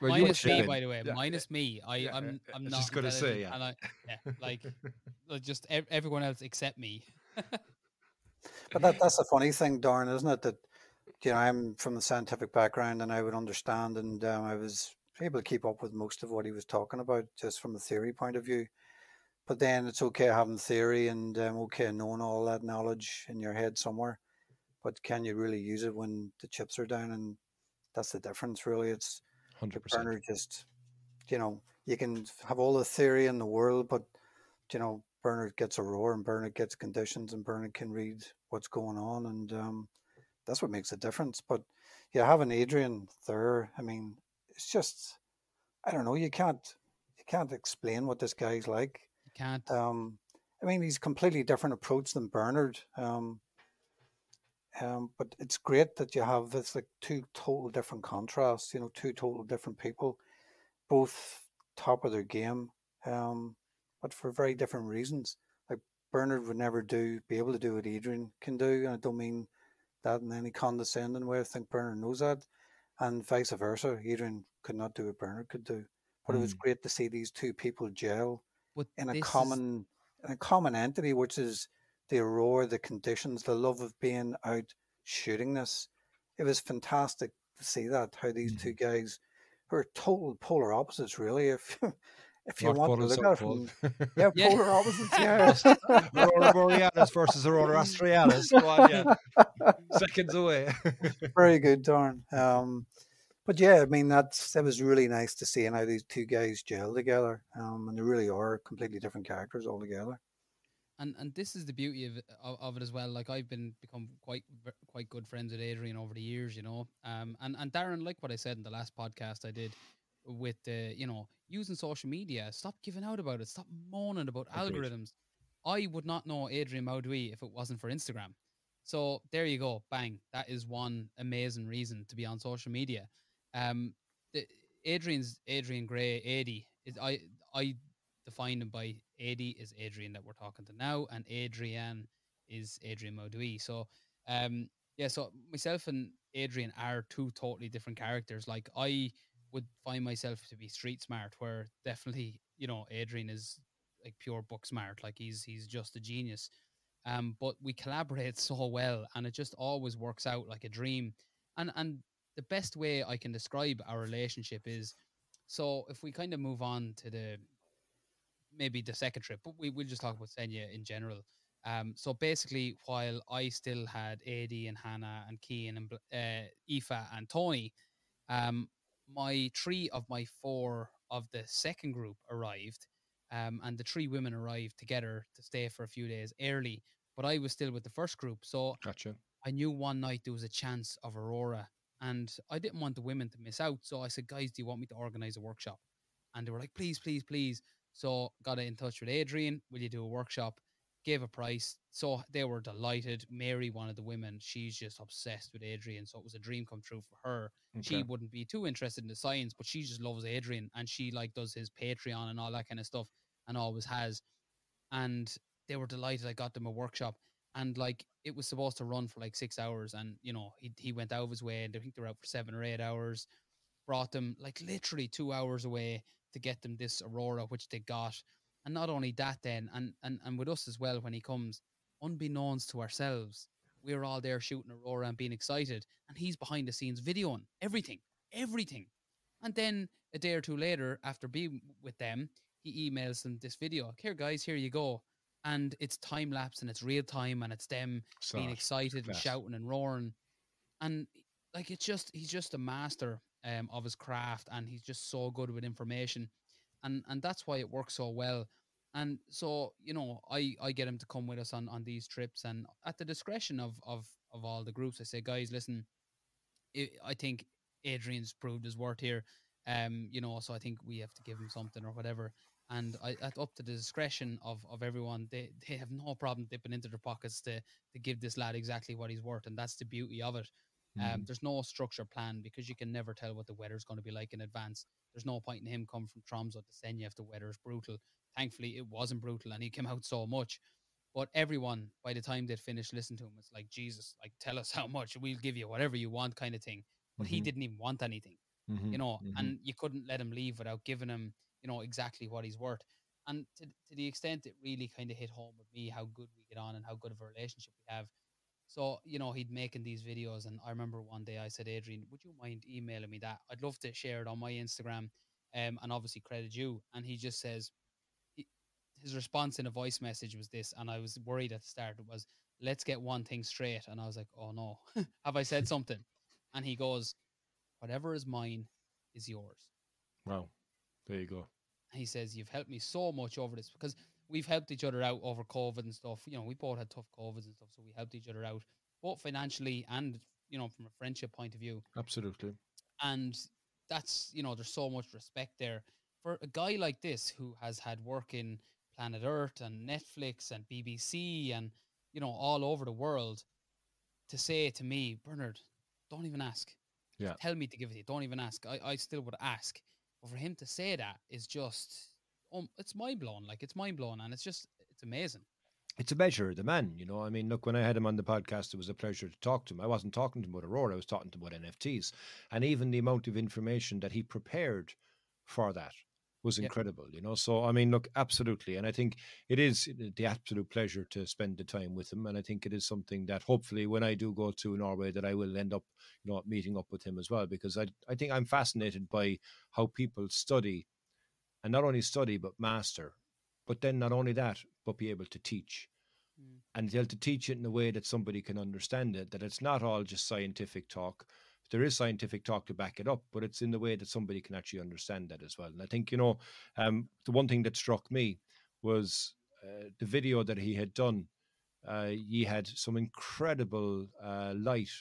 Well, minus me, fit by the way. Yeah, minus me. I, yeah, I'm, I'm not. just gonna say, yeah. And I, yeah, like like, just ev- everyone else except me. But that, that's the funny thing, Darren, isn't it? That you know I'm from the scientific background and I would understand and um, I was able to keep up with most of what he was talking about just from a theory point of view. But then it's okay having theory and um, okay knowing all that knowledge in your head somewhere. But can you really use it when the chips are down? And that's the difference, really. It's Hundred percent. just, you know, you can have all the theory in the world, but you know, Bernard gets aurora and Bernard gets conditions and Bernard can read what's going on and um, that's what makes a difference. But yeah, having Adrian there, I mean, it's just I don't know, you can't you can't explain what this guy's like. You can't. Um, I mean, he's completely different approach than Bernard. Um, um, but it's great that you have this like two total different contrasts. You know, two total different people, both top of their game, um, but for very different reasons. Like Bernard would never do be able to do what Adrian can do, and I don't mean that in any condescending way. I think Bernard knows that, and vice versa. Adrian could not do what Bernard could do. But it was Mm. great to see these two people gel But in a this is- common in a common entity, which is the aurora, the conditions, the love of being out shooting this. It was fantastic to see that how these two guys who are total polar opposites, really. If if you North want to look South at it, Pole. from- yeah, Yeah. polar opposites. Yeah, Aurora Borealis versus Aurora Australis. Go on, yeah. Seconds away. very good, Darren. Um, but yeah, I mean that's that was really nice to see how these two guys gel together. Um, and they really are completely different characters altogether. and and this is the beauty of it, of, of it as well. Like I've been become quite quite good friends with Adrian over the years, you know. Um, and and Darren, like what I said in the last podcast I did with the, you know, using social media. Stop giving out about it. Stop moaning about Agreed. algorithms. I would not know Adrian Mauduit if it wasn't for Instagram. So there you go, bang. That is one amazing reason to be on social media. Um, the, Adrian's Adrian Gray, eighty. Is I I define him by 80 is Adrian that we're talking to now, and Adrian is Adrian Mauduit. So um, Yeah, so myself and Adrian are two totally different characters. Like I would find myself to be street smart, where definitely, you know, Adrian is like pure book smart. Like he's he's just a genius. Um, but we collaborate so well, and it just always works out like a dream. And and the best way I can describe our relationship is, so if we kind of move on to the maybe the second trip, but we will just talk about Senja in general. Um, so basically, while I still had Adi and Hannah and Kean and uh, and Tony, um, my three of my four of the second group arrived, um, and the three women arrived together to stay for a few days early. But I was still with the first group, so Gotcha. I knew one night there was a chance of Aurora, and I didn't want the women to miss out. So I said, "Guys, do you want me to organize a workshop?" And they were like, "Please, please, please." So got in touch with Adrian. Will you do a workshop? Gave a price. So they were delighted. Mary, one of the women, she's just obsessed with Adrian. So it was a dream come true for her. She wouldn't be too interested in the science, but she just loves Adrian and she like does his Patreon and all that kind of stuff and always has. And they were delighted I got them a workshop. And like it was supposed to run for like six hours and you know, he he went out of his way and I think they were out for seven or eight hours. Brought them like literally two hours away to get them this Aurora, which they got. And not only that then, and and, and with us as well when he comes, unbeknownst to ourselves, we're all there shooting Aurora and being excited, and he's behind the scenes videoing everything, everything. And then a day or two later, after being with them, he emails them this video. Here, guys, here you go. And it's time lapse and it's real time and it's them being it. excited and shouting and roaring. And like it's just he's just a master um, of his craft and he's just so good with information. And and that's why it works so well. And so, you know, I, I get him to come with us on, on these trips and at the discretion of, of, of all the groups, I say, guys, listen, I I think Adrian's proved his worth here. Um, you know, so I think we have to give him something or whatever. And I, at, up to the discretion of, of everyone, they, they have no problem dipping into their pockets to to give this lad exactly what he's worth, and that's the beauty of it. Um, there's no structure plan because you can never tell what the weather's going to be like in advance. There's no point in him coming from Tromsø to Senja if the weather is brutal. Thankfully, it wasn't brutal, and he came out so much. But everyone, by the time they'd finished listening to him, it's like Jesus, like tell us how much we'll give you whatever you want, kind of thing. But he Mhm. didn't even want anything Mhm, you know, mhm. and you couldn't let him leave without giving him, you know, exactly what he's worth. And to, to the extent it really kind of hit home with me how good we get on and how good of a relationship we have. So, you know, he'd making these videos. And I remember one day I said, Adrian, would you mind emailing me that? I'd love to share it on my Instagram um, and obviously credit you. And he just says, he- his response in a voice message was this. And I was worried at the start. It was, let's get one thing straight. And I was like, oh no, have I said something? And he goes, whatever is mine is yours. Wow. There you go. He says, You've helped me so much over this because we've helped each other out over COVID and stuff. You know, we both had tough COVIDs and stuff, so we helped each other out, both financially and, you know, from a friendship point of view. Absolutely. And that's, you know, there's so much respect there. For a guy like this who has had work in Planet Earth and Netflix and BBC and, you know, all over the world, to say to me, Bernard, don't even ask. Yeah. Tell me to give it to you. Don't even ask. I, I still would ask. But for him to say that is just, um, it's mind blowing. Like it's mind blowing, and it's just, it's amazing. It's a measure of the man, you know. I mean, look, when I had him on the podcast, it was a pleasure to talk to him. I wasn't talking to him about Aurora, I was talking to him about NFTs. And even the amount of information that he prepared for that was incredible, you know. So, I mean, look, absolutely. And I think it is the absolute pleasure to spend the time with him. And I think it is something that hopefully when I do go to Norway, that I will end up, you know, meeting up with him as well, because I, I think I'm fascinated by how people study and not only study, but master. But then not only that, but be able to teach Mm. and be able to teach it in a way that somebody can understand it, that it's not all just scientific talk. There is scientific talk to back it up, but it's in the way that somebody can actually understand that as well. And I think, you know, um, the one thing that struck me was uh, the video that he had done. Uh, he had some incredible uh, light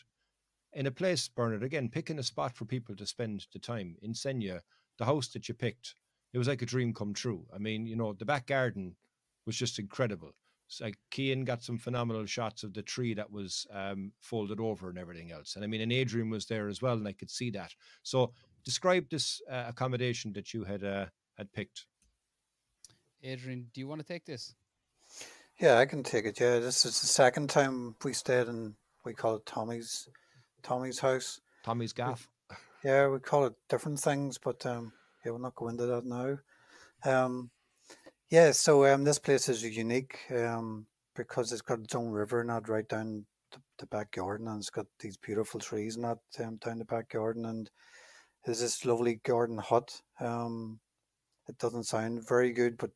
in a place, Bernard, again, picking a spot for people to spend the time in Senja, the house that you picked. It was like a dream come true. I mean, you know, the back garden was just incredible. It's like Kean got some phenomenal shots of the tree that was um, folded over and everything else. And I mean, and Adrian was there as well, and I could see that. So, describe this uh, accommodation that you had uh, had picked. Adrian, do you want to take this? Yeah, I can take it. Yeah, this is the second time we stayed in We call it Tommy's Tommy's house. Tommy's gaff. Yeah, we call it different things, but um, yeah, we'll not go into that now. Um, yeah, so um, this place is unique um, because it's got its own river not right down the, the back garden, and it's got these beautiful trees not um, down the back garden, and there's this lovely garden hut. Um, it doesn't sound very good, but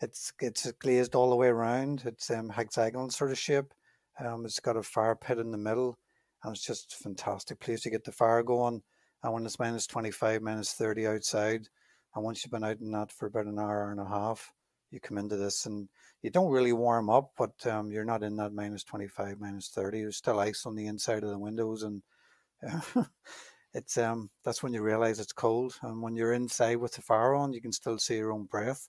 it's it's glazed all the way around. It's um, hexagonal sort of shape. Um, it's got a fire pit in the middle, and it's just a fantastic place to get the fire going. And when it's minus 25, minus 30 outside, and once you've been out in that for about an hour and a half, you come into this and you don't really warm up, but um, you're not in that minus 25, minus 30. There's still ice on the inside of the windows, and uh, it's um that's when you realize it's cold. And when you're inside with the fire on, you can still see your own breath.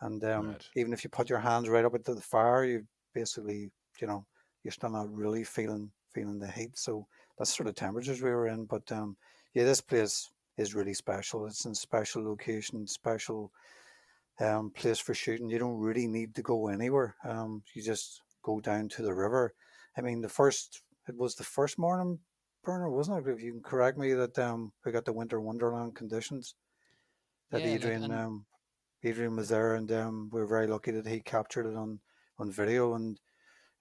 And um, Right. even if you put your hands right up into the fire, you basically, you know, you're still not really feeling feeling the heat. So that's sort of temperatures we were in. But um, yeah, this place is really special. It's in special location, special um, place for shooting. You don't really need to go anywhere. Um, you just go down to the river. I mean, the first it was the first morning Bernard, wasn't it? If you can correct me, that um, we got the winter wonderland conditions. That Yeah, Adrian and- um, Adrian was there, and um, we are very lucky that he captured it on on video, and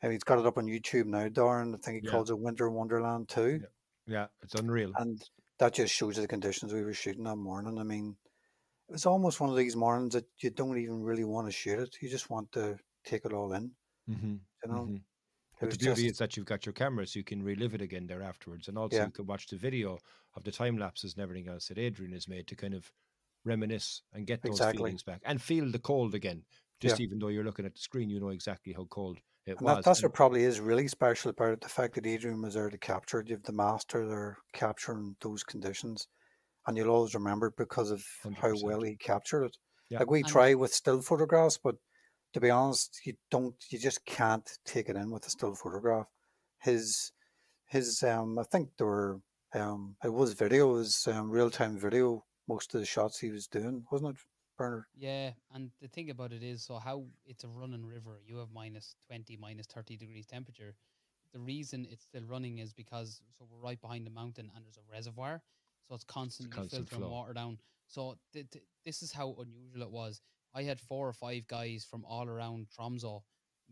I mean, he's got it up on YouTube now, Darren. I think he Yeah. calls it Winter Wonderland too Yeah, it's unreal. and that just shows you the conditions we were shooting that morning. I mean, it was almost one of these mornings that you don't even really want to shoot it; you just want to take it all in. Mm-hmm. You know, Mhm. But the beauty just is that you've got your camera, so you can relive it again there afterwards, and also Yeah. you can watch the video of the time lapses and everything else that Adrian has made to kind of reminisce and get those Exactly. feelings back and feel the cold again. Just even though you're looking at the screen, you know exactly how cold it and was. that, that's and- what probably is really special about it: the fact that Adrian was there to capture it. You have the master there capturing those conditions, and you'll always remember it because of how 100%. well he captured it. Yeah. Like we try with still photographs, but to be honest, you don't, you just can't take it in with a still photograph. His, his, um, I think there were, um, it was video, it was um, real time video. Most of the shots he was doing, wasn't it, Bernard? Yeah, and the thing about it is, so how it's a running river, you have minus 20, minus 30 degrees temperature. The reason it's still running is because, so we're right behind the mountain and there's a reservoir. So it's constantly constant filtering flow. water down. So th- th- this is how unusual it was. I had four or five guys from all around Tromso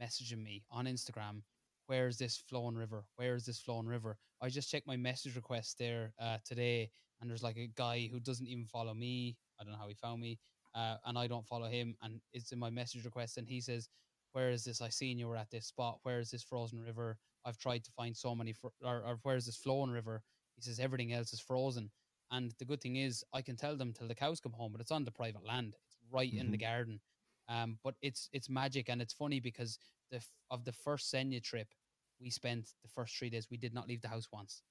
messaging me on Instagram. Where's this flowing river? Where is this flowing river? I just checked my message request there uh, today, and there's like a guy who doesn't even follow me. I don't know how he found me uh, and I don't follow him, and it's in my message request, and he says, "Where is this? I seen you were at this spot. Where is this frozen river? I've tried to find so many, fr- or, or where is this flowing river?" He says everything else is frozen, and the good thing is I can tell them till the cows come home, but it's on the private land. It's right in the garden, um, but it's it's magic, and it's funny because the f- of the first Senja trip, we spent the first three days we did not leave the house once,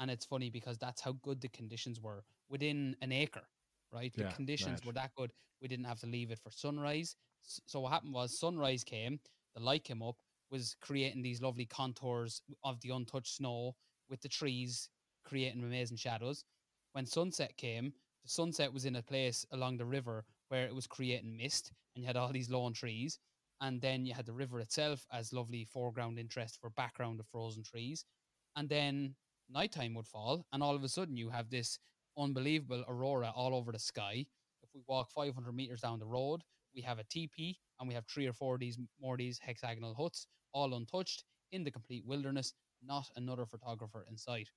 and it's funny because that's how good the conditions were within an acre right? The Yeah, conditions mad. were that good. We didn't have to leave it for sunrise. So what happened was sunrise came, the light came up, was creating these lovely contours of the untouched snow with the trees creating amazing shadows. When sunset came, the sunset was in a place along the river where it was creating mist and you had all these lawn trees. And then you had the river itself as lovely foreground interest for background of frozen trees. And then nighttime would fall, and all of a sudden you have this unbelievable aurora all over the sky. If we walk 500 meters down the road, we have a teepee and we have three or four of these more of these hexagonal huts, all untouched in the complete wilderness, not another photographer in sight.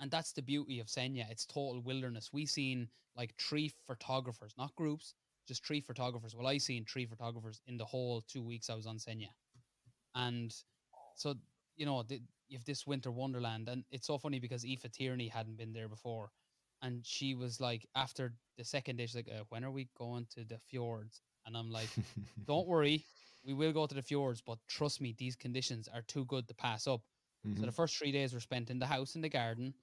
And that's the beauty of Senja. It's total wilderness. We've seen like three photographers, not groups, just three photographers. Well, I seen three photographers in the whole two weeks I was on Senja. And so, you know, the, you have this winter wonderland. And it's so funny because Aoife Tierney hadn't been there before. And she was like, after the second day, she's like, uh, when are we going to the fjords? And I'm like, don't worry, we will go to the fjords, but trust me, these conditions are too good to pass up. So the first three days were spent in the house in the garden,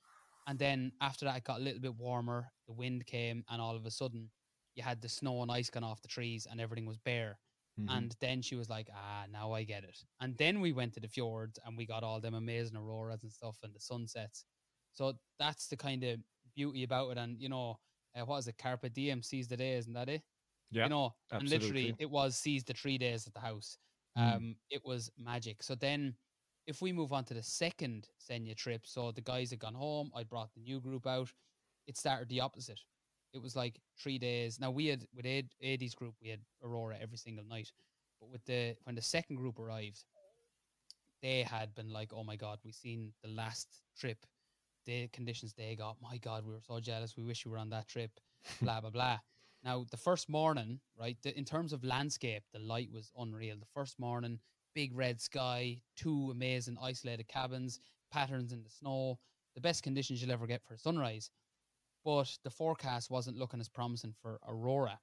and then after that it got a little bit warmer. The wind came, and all of a sudden, you had the snow and ice gone off the trees, and everything was bare. Mhm. And then she was like, "Ah, now I get it." And then we went to the fjords, and we got all them amazing auroras and stuff, and the sunsets. So that's the kind of beauty about it. And you know, uh, what is it? Carpe diem, seize the day, isn't that it? yeah, you know, and literally it was seize the three days at the house. Mm. Um, it was magic. So then if we move on to the second Senja trip, so the guys had gone home, I brought the new group out. It started the opposite. It was like three days. Now we had with Ad, Adi's group, we had Aurora every single night. But with the when the second group arrived, they had been like, "Oh my god, we've seen the last trip, the conditions they got. My god, we were so jealous. We wish we were on that trip." blah blah blah. Now the first morning, right, the, in terms of landscape, the light was unreal. The first morning, big red sky, two amazing isolated cabins, patterns in the snow, the best conditions you'll ever get for sunrise. But the forecast wasn't looking as promising for Aurora,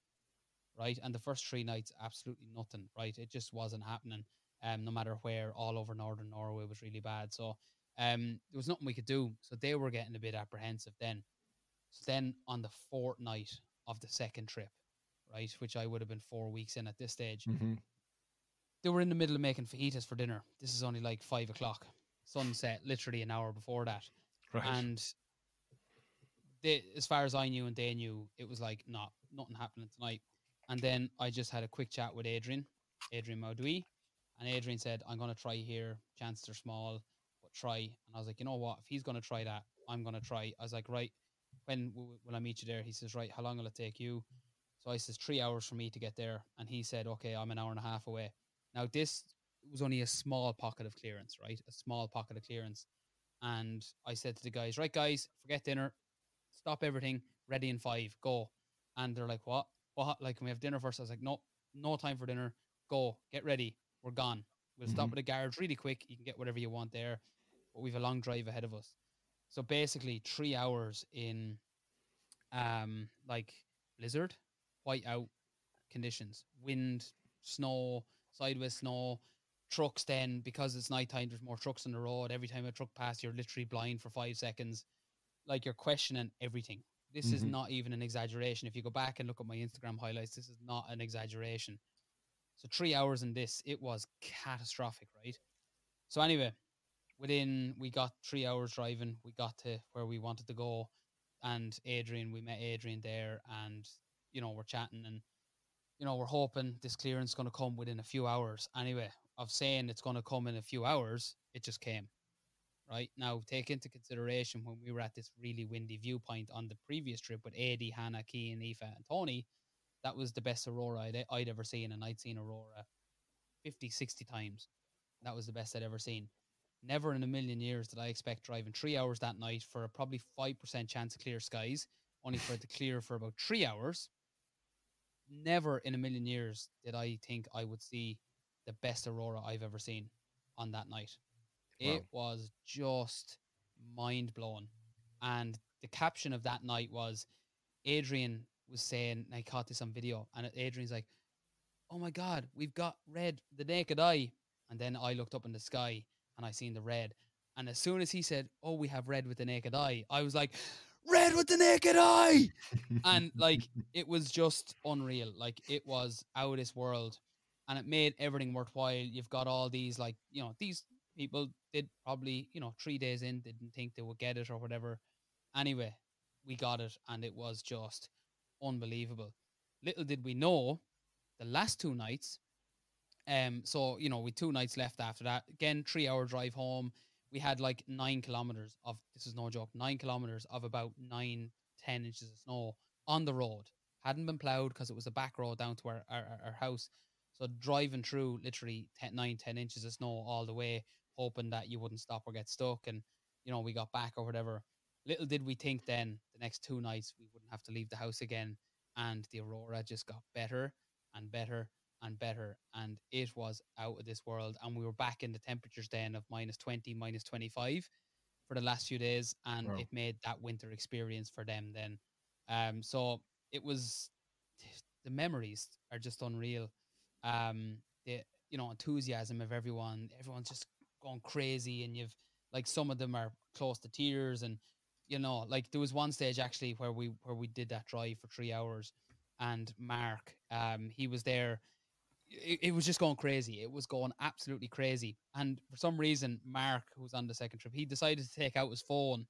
right? And the first three nights, absolutely nothing, right? It just wasn't happening. Um, no matter where, all over northern Norway was really bad. So um, there was nothing we could do. So they were getting a bit apprehensive then. So then on the fourth night of the second trip, right, which I would have been four weeks in at this stage, Mhm. they were in the middle of making fajitas for dinner. This is only like five o'clock, sunset, literally an hour before that. Right. And they, as far as I knew and they knew, it was like not nothing happening tonight. And then I just had a quick chat with Adrian, Adrian Mauduit, and Adrian said, "I'm going to try here. Chances are small, try." And I was like, "You know what? If he's going to try that, I'm going to try." I was like, "Right, when w- will I meet you there?" He says, "Right, how long will it take you?" So I says, three hours for me to get there," and he said, "Okay, I'm an hour and a half away." Now this was only a small pocket of clearance, right? A small pocket of clearance. And I said to the guys, right, guys, forget dinner, stop everything, ready in five, go. And they're like, what? What? Like, can we have dinner first? I was like, no, no time for dinner. Go, get ready. We're gone. We'll stop Mhm. at the garage really quick. You can get whatever you want there, we've a long drive ahead of us. So basically, three hours in, um, like blizzard, white out conditions, wind, snow, sideways snow, trucks. Then because it's nighttime, there's more trucks on the road. Every time a truck passes, you're literally blind for five seconds. Like you're questioning everything. This is Mhm. not even an exaggeration. If you go back and look at my Instagram highlights, this is not an exaggeration. So three hours in this, it was catastrophic, right? So anyway, within we got three hours driving, we got to where we wanted to go, and Adrian, we met Adrian there, and you know we're chatting, and you know we're hoping this clearance is going to come within a few hours. Anyway, of saying it's going to come in a few hours, it just came. Right now, take into consideration when we were at this really windy viewpoint on the previous trip with Adi, Hannah, Keane, Aoife, and Tony, that was the best aurora I'd, I'd ever seen, and I'd seen aurora 50, 60 times. That was the best I'd ever seen. Never in a million years did I expect driving three hours that night for a probably 5% chance of clear skies, only for it to clear for about three hours. Never in a million years did I think I would see the best aurora I've ever seen on that night. It was just mind blowing. And the caption of that night was Adrian was saying, and I caught this on video, and Adrian's like, Oh my God, we've got red, the naked eye. And then I looked up in the sky and I seen the red. And as soon as he said, Oh, we have red with the naked eye, I was like, Red with the naked eye. and like, it was just unreal. Like, it was out of this world. And it made everything worthwhile. You've got all these, like, you know, these people did probably, you know, three days in, didn't think they would get it or whatever. Anyway, we got it and it was just unbelievable. Little did we know the last two nights. Um, so you know, we two nights left after that. Again, three hour drive home. We had like nine kilometers of this is no joke, nine kilometers of about nine, ten inches of snow on the road. Hadn't been plowed because it was a back road down to our, our, our- house. So driving through literally 10, 9, 10 inches of snow all the way, hoping that you wouldn't stop or get stuck. And, you know, we got back or whatever. Little did we think then the next two nights we wouldn't have to leave the house again. And the aurora just got better and better and better. And it was out of this world. And we were back in the temperatures then of minus 20, minus 25 for the last few days. And Wow. it made that winter experience for them then. Um, so it was the memories are just unreal. Um, the you know enthusiasm of everyone, everyone's just going crazy, and you've like some of them are close to tears, and you know like there was one stage actually where we where we did that drive for three hours, and Mark, um, he was there. It, it was just going crazy. It was going absolutely crazy, and for some reason, Mark, who's on the second trip, he decided to take out his phone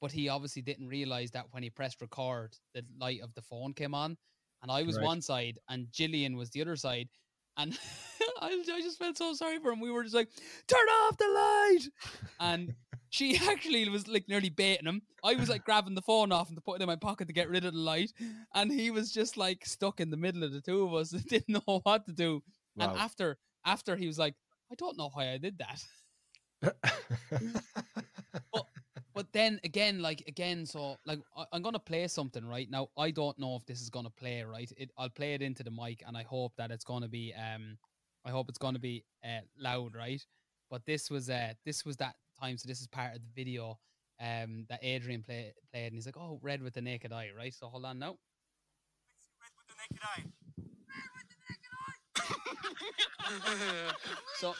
but he obviously didn't realize that when he pressed record, the light of the phone came on, and I was Right. one side and Gillian was the other side, and I, I just felt so sorry for him. We were just like, turn off the light. And she actually was like nearly baiting him. I was like grabbing the phone off and to put it in my pocket to get rid of the light. And he was just like stuck in the middle of the two of us and didn't know what to do. Wow. And after after he was like, I don't know why I did that. But then again, like again, so like I, I'm gonna play something right now. I don't know if this is gonna play right. It I'll play it into the mic, and I hope that it's gonna be um, I hope it's gonna be uh, loud, right? But this was uh this was that time, so this is part of the video um that Adrian play, played, and he's like, oh, red with the naked eye, right? So hold on now. Red with the naked eye. So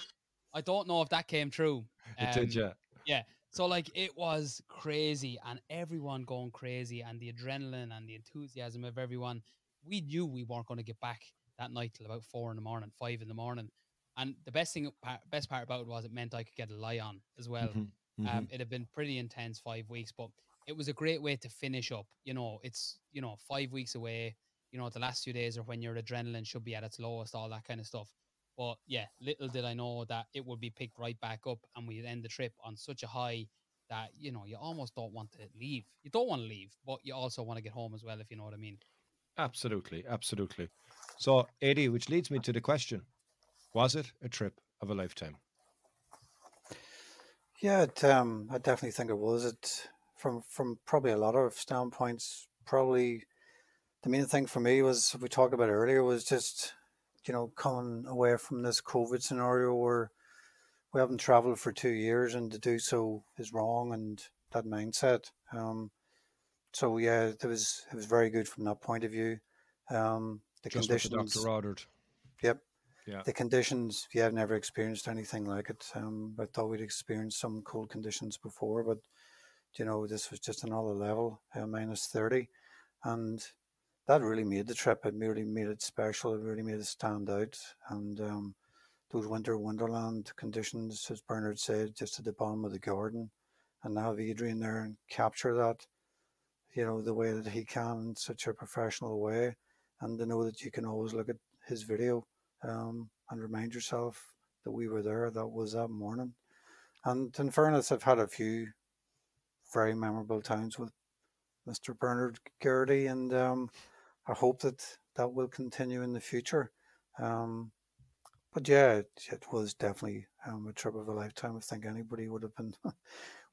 I don't know if that came true. It did, Um, yeah. So like it was crazy and everyone going crazy and the adrenaline and the enthusiasm of everyone. We knew we weren't going to get back that night till about four in the morning, five in the morning. And the best thing, best part about it was it meant I could get a lie on as well. Mhm, mhm. Um, it had been pretty intense five weeks, but it was a great way to finish up. You know, it's you know five weeks away. You know, the last few days are when your adrenaline should be at its lowest, all that kind of stuff. But yeah, little did I know that it would be picked right back up, and we'd end the trip on such a high that you know you almost don't want to leave. You don't want to leave, but you also want to get home as well, if you know what I mean. Absolutely, absolutely. So, Adi, which leads me to the question: Was it a trip of a lifetime? Yeah, it, um, I definitely think it was. It from from probably a lot of standpoints. Probably the main thing for me was we talked about earlier was just you know coming away from this COVID scenario where we haven't traveled for two years and to do so is wrong and that mindset. Um, so yeah, it was it was very good from that point of view. Um, the Just conditions. doctor ordered. Yep. Yeah. The conditions, yeah, I've never experienced anything like it. Um, I thought we'd experienced some cold conditions before, but you know, this was just another level, uh, minus 30. And that really made the trip. It really made it special. It really made it stand out. And um, those winter wonderland conditions, as Bernard said, just at the bottom of the garden, and to have Adrian there and capture that, you know, the way that he can in such a professional way, and to know that you can always look at his video um, and remind yourself that we were there. That was that morning. And in fairness, I've had a few very memorable times with Mr. Bernard Geraghty, and um, I hope that that will continue in the future. Um, but yeah, it, it was definitely um, a trip of a lifetime. I think anybody would have been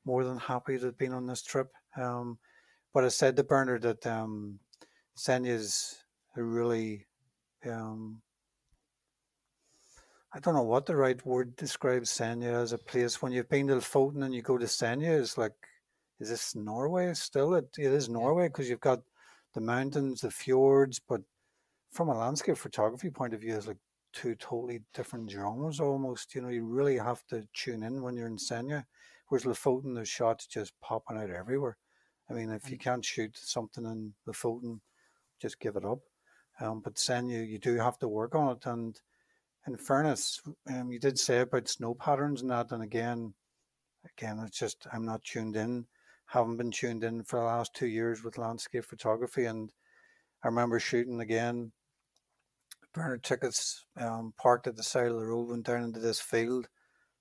more than happy to have been on this trip. Um, but I said to Bernard that um, Senja's a really um, I don't know what the right word describes Senja as a place. When you've been to Lofoten and you go to Senja, it's like, is this Norway still? It, it is Norway because you've got the mountains, the fjords, but from a landscape photography point of view, it's like two totally different genres almost. You know, you really have to tune in when you're in Senja. Whereas Lofoten, there's shots just popping out everywhere. I mean, if you can't shoot something in Lofoten, just give it up. Um, but Senja, you do have to work on it. And in fairness, um, you did say about snow patterns and that, and again, again, it's just I'm not tuned in, haven't been tuned in for the last two years with landscape photography, and I remember shooting again. Bernard us um, parked at the side of the road, went down into this field,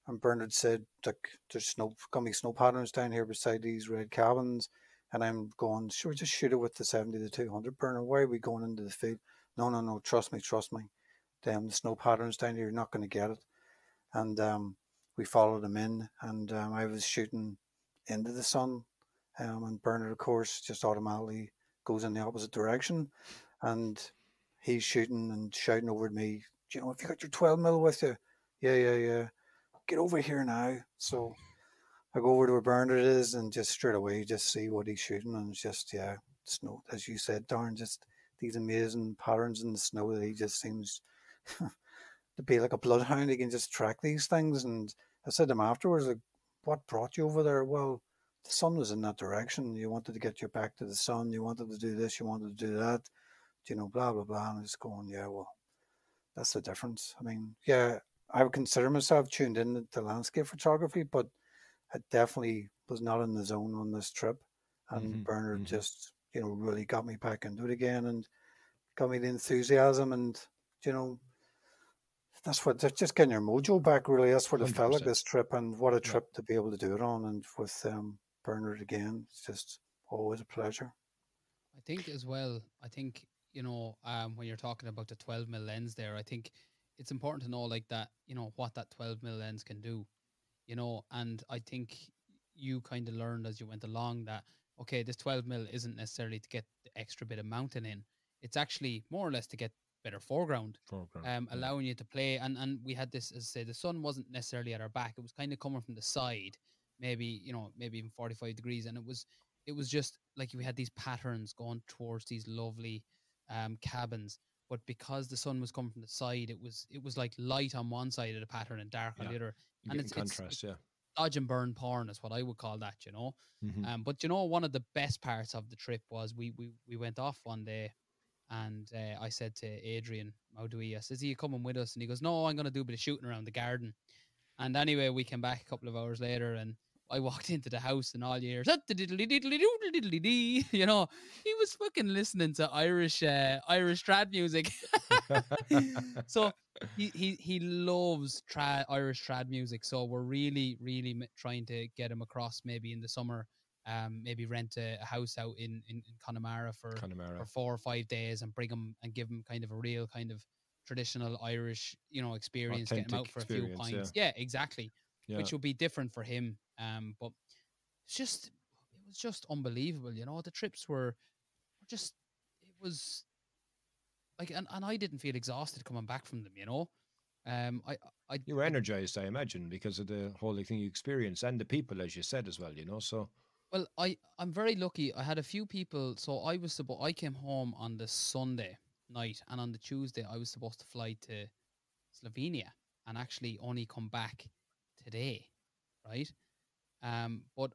and Bernard said, "Look, there's snow, be snow patterns down here beside these red cabins." And I'm going, sure, just shoot it with the 70 to 200 Bernard. Why are we going into the field? No, no, no, trust me, trust me um, the snow patterns down here, you're not going to get it. And um, we followed him in, and um, I was shooting into the sun, um, and Bernard, of course, just automatically goes in the opposite direction, and he's shooting and shouting over at me, "Do you know, if you got your 12 mil with you, yeah, yeah, yeah, get over here now." So I go over to where Bernard is, and just straight away, just see what he's shooting, and it's just yeah, snow, as you said, Darren, just these amazing patterns in the snow that he just seems to be like a bloodhound. He can just track these things. And I said to him afterwards, like, what brought you over there? Well, the sun was in that direction. You wanted to get your back to the sun. You wanted to do this. You wanted to do that. Do You know, blah, blah, blah. And it's going, yeah, well, that's the difference. I mean, yeah, I would consider myself tuned in to landscape photography, but I definitely was not in the zone on this trip. And Mhm, Bernard mhm. just, you know, really got me back into it again and got me the enthusiasm and, you know, that's what that's just getting your mojo back. Really, that's what it felt like this trip, and what a trip to be able to do it on, and with um, Bernard again, it's just always a pleasure. I think as well, I think, you know, um, when you're talking about the 12 mil lens there, I think it's important to know like that, you know, what that 12 mil lens can do, you know, and I think you kind of learned as you went along that, okay, this 12 mil isn't necessarily to get the extra bit of mountain in. It's actually more or less to get better foreground Foreground. um, yeah. allowing you to play. And and we had this, as I say, the sun wasn't necessarily at our back; it was kind of coming from the side, maybe you know, maybe even forty five degrees, and it was it was just like we had these patterns going towards these lovely um, cabins. But because the sun was coming from the side, it was it was like light on one side of the pattern and dark on the other. You and it's- it's- contrast, yeah. Dodge and burn porn is what I would call that, you know. Mhm. Um, but you know, one of the best parts of the trip was we we, we went off one day, and uh, I said to Adrian Mauduit, I says, "Are you coming with us?" And he goes, "No, I'm going to do a bit of shooting around the garden." And anyway, we came back a couple of hours later, and I walked into the house, and all you hear, you know, he was fucking listening to Irish uh, Irish trad music. so he, he he loves trad Irish trad music. So we're really really trying to get him across maybe in the summer. Um, maybe rent a, a house out in, in, in Connemara for Connemara. for four or five days and bring him and give him kind of a real kind of traditional Irish, you know, experience. get him out for a few pints. Yeah, exactly. Yeah. Which will be different for him. Um, but it's just it was just unbelievable. You know, the trips were, were just it was like, and, and I didn't feel exhausted coming back from them. You know, um, I I You were energized, I imagine, because of the whole thing you experienced and the people, as you said as well. You know, so Well, I I'm very lucky. I had a few people. So I was supposed. I came home on the Sunday night, and on the Tuesday I was supposed to fly to Slovenia, and actually only come back today, right? Um, but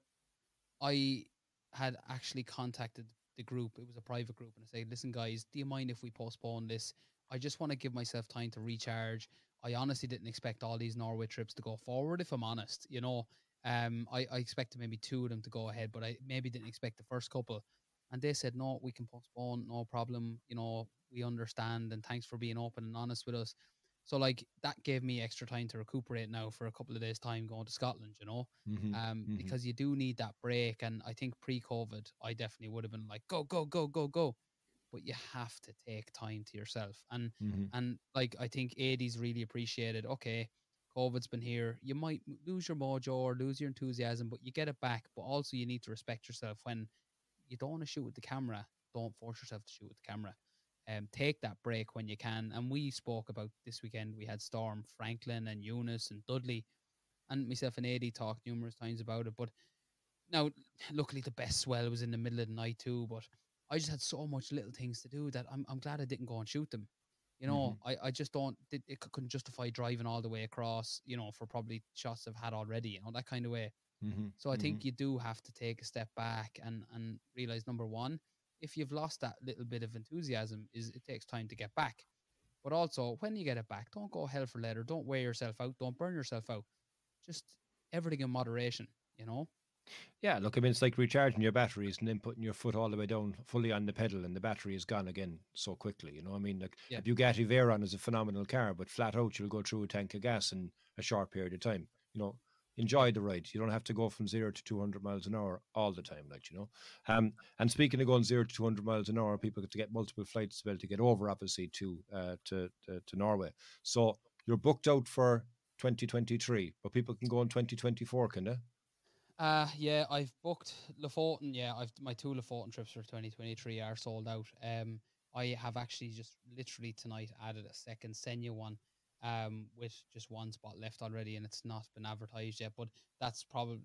I had actually contacted the group. It was a private group, and I said, "Listen, guys, do you mind if we postpone this? I just want to give myself time to recharge. I honestly didn't expect all these Norway trips to go forward. If I'm honest, you know, um, I, I expected maybe two of them to go ahead, but I maybe didn't expect the first couple. And they said, no, we can postpone, no problem. You know, we understand, and thanks for being open and honest with us. So like that gave me extra time to recuperate now for a couple of days' time going to Scotland. You know, mhm. um, mhm. because you do need that break. And I think pre-COVID, I definitely would have been like, go, go, go, go, go. But you have to take time to yourself. And Mhm. and like I think Adi's really appreciated. Okay, COVID's been here. You might lose your mojo or lose your enthusiasm, but you get it back. But also you need to respect yourself when you don't want to shoot with the camera. Don't force yourself to shoot with the camera. Um, take that break when you can. And we spoke about this weekend. We had Storm, Franklin, and Eunice and Dudley, and myself and Adi talked numerous times about it. But now, luckily, the best swell was in the middle of the night too. But I just had so much little things to do that I'm I'm glad I didn't go and shoot them. You know, I, I just don't it, it couldn't justify driving all the way across. You know, for probably shots I've had already. You know that kind of way. Mhm. So I think you do have to take a step back and and realize number one, if you've lost that little bit of enthusiasm, is it takes time to get back. But also, when you get it back, don't go hell for leather. Don't wear yourself out. Don't burn yourself out. Just everything in moderation. You know. Yeah, look, I mean, it's like recharging your batteries and then putting your foot all the way down fully on the pedal and the battery is gone again so quickly. You know, I mean, like Yeah. a Bugatti Veyron is a phenomenal car, but flat out, you'll go through a tank of gas in a short period of time. You know, enjoy the ride. You don't have to go from zero to 200 miles an hour all the time, like, you know. Um, and speaking of going zero to 200 miles an hour, people get to get multiple flights to be able to get over, obviously, to, uh, to, to, to Norway. So you're booked out for 2023, but people can go in 2024, can they? Uh yeah, I've booked Lofoten. Yeah, I've my two Lofoten trips for 2023 are sold out. Um, I have actually just literally tonight added a second Senja one, um, with just one spot left already, and it's not been advertised yet. But that's probably,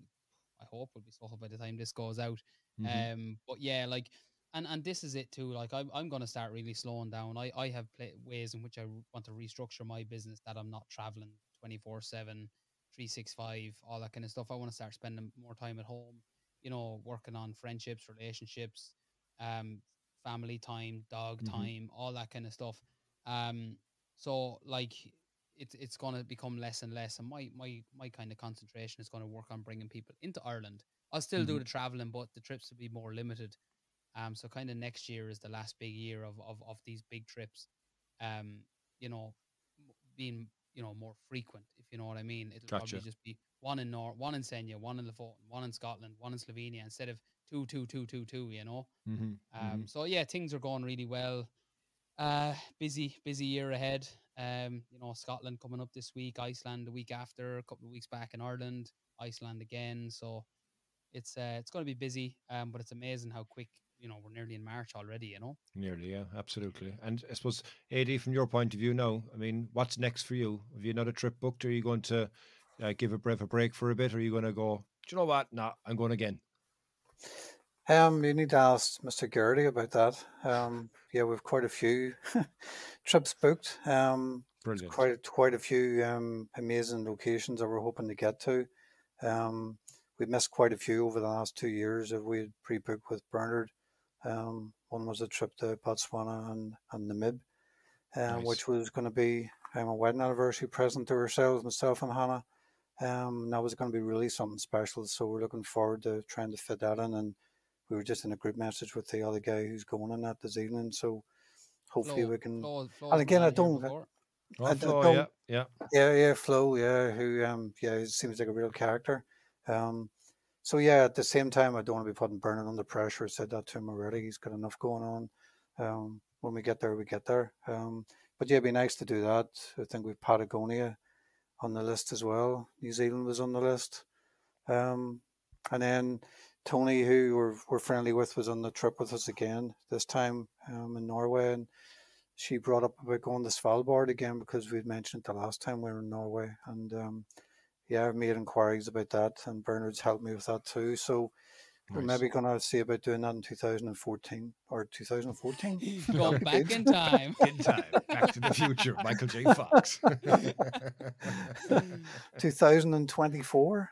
I hope, will be sold by the time this goes out. Mhm. Um, but yeah, like, and and this is it too. Like, I'm I'm gonna start really slowing down. I I have pla ways in which I want to restructure my business that I'm not traveling 24 seven. 365 all that kind of stuff i want to start spending more time at home you know working on friendships relationships um family time dog Mhm. time all that kind of stuff um so like it's it's going to become less and less and my my my kind of concentration is going to work on bringing people into ireland i'll still do Mhm. the traveling but the trips will be more limited um so kind of next year is the last big year of of, of these big trips um you know being you know more frequent. If you know what I mean, it'll Gotcha. probably just be one in Nor, one in Senja, one in Lofoten, one in Scotland, one in Slovenia, instead of two, two, two, two, two. You know. Mm-hmm. Um, So yeah, things are going really well. Uh, busy, busy year ahead. Um, you know, Scotland coming up this week, Iceland the week after, a couple of weeks back in Ireland, Iceland again. So it's uh, it's going to be busy. Um, but it's amazing how quick. You know, we're nearly in March already. You know. Nearly, yeah, absolutely. And I suppose, Adi, from your point of view now, I mean, what's next for you? Have you another trip booked? Are you going to uh, give a brave a break for a bit? Or are you going to go, do you know what? No, I'm going again. Um, you need to ask Mr. Geraghty about that. Um, yeah, we've quite a few trips booked. Um, Brilliant. quite quite a few um, amazing locations that we're hoping to get to. Um, we missed quite a few over the last two years that we had pre-booked with Bernard. Um, one was a trip to Botswana and, and Namib, um, Nice. which was going to be um, a wedding anniversary present to ourselves, myself and Hannah. Um, that was going to be really something special, so we're looking forward to trying to fit that in. And we were just in a group message with the other guy who's going on that this evening, so hopefully Flo- we can. Flo- and again, I don't- Oh, I Flo, don't- yeah, yeah. Yeah, yeah, Flo, yeah, who um yeah, he seems like a real character. Um so yeah, at the same time I don't want to be putting Bernard under pressure. I said that to him already. He's got enough going on. Um when we get there, we get there. Um but yeah, it'd be nice to do that. I think we've Patagonia on the list as well. New Zealand was on the list. Um and then Tony, who we're, we're friendly with, was on the trip with us again, this time um, in Norway. And she brought up about going to Svalbard again because we'd mentioned it the last time we were in Norway. And um, yeah, I've made inquiries about that, and Bernard's helped me with that too. So we're maybe going to see about doing that in 2014 or 2014. Going back in time. In time. Back to the future. Michael J. Fox. 2024.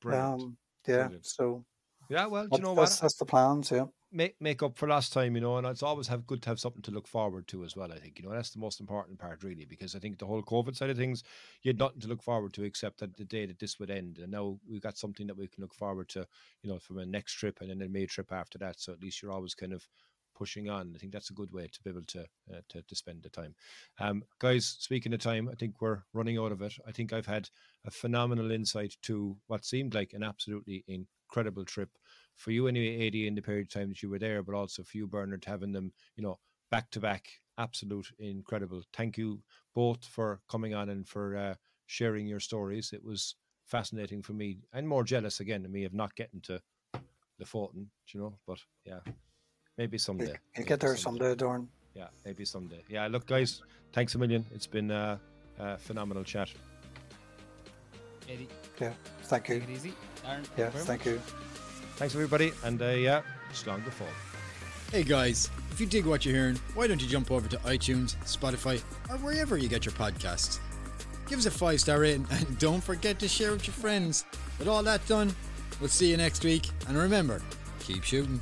Brilliant. Um, yeah, Brilliant. so yeah, well, do you know that's, what? that's the plans. Yeah. Make make up for last time, you know, and it's always have good to have something to look forward to as well. I think you know that's the most important part, really, because I think the whole COVID side of things, you had nothing to look forward to except that the day that this would end, and now we've got something that we can look forward to, you know, from a next trip and then a May trip after that. So at least you're always kind of pushing on. I think that's a good way to be able to uh, to, to spend the time. Um, guys, speaking of time, I think we're running out of it. I think I've had a phenomenal insight to what seemed like an absolutely incredible trip for you anyway, Adi, in the period of time that you were there, but also for you, Bernard, having them, you know, back to back, absolute incredible. Thank you both for coming on and for uh, sharing your stories. It was fascinating for me and more jealous again to me of not getting to the Fortin, you know, but yeah, maybe You, someday. you maybe get there someday, Darren. Yeah, maybe someday. Yeah, look, guys, thanks a million. It's been uh, a phenomenal chat. Adi, Yeah. Thank you. take it easy. Darren, Yeah. Thank much. you. Thanks, everybody, and uh, yeah, slán go fóill. Hey guys, if you dig what you're hearing, why don't you jump over to iTunes, Spotify, or wherever you get your podcasts? Give us a five star rating and don't forget to share with your friends. With all that done, we'll see you next week. And remember, keep shooting.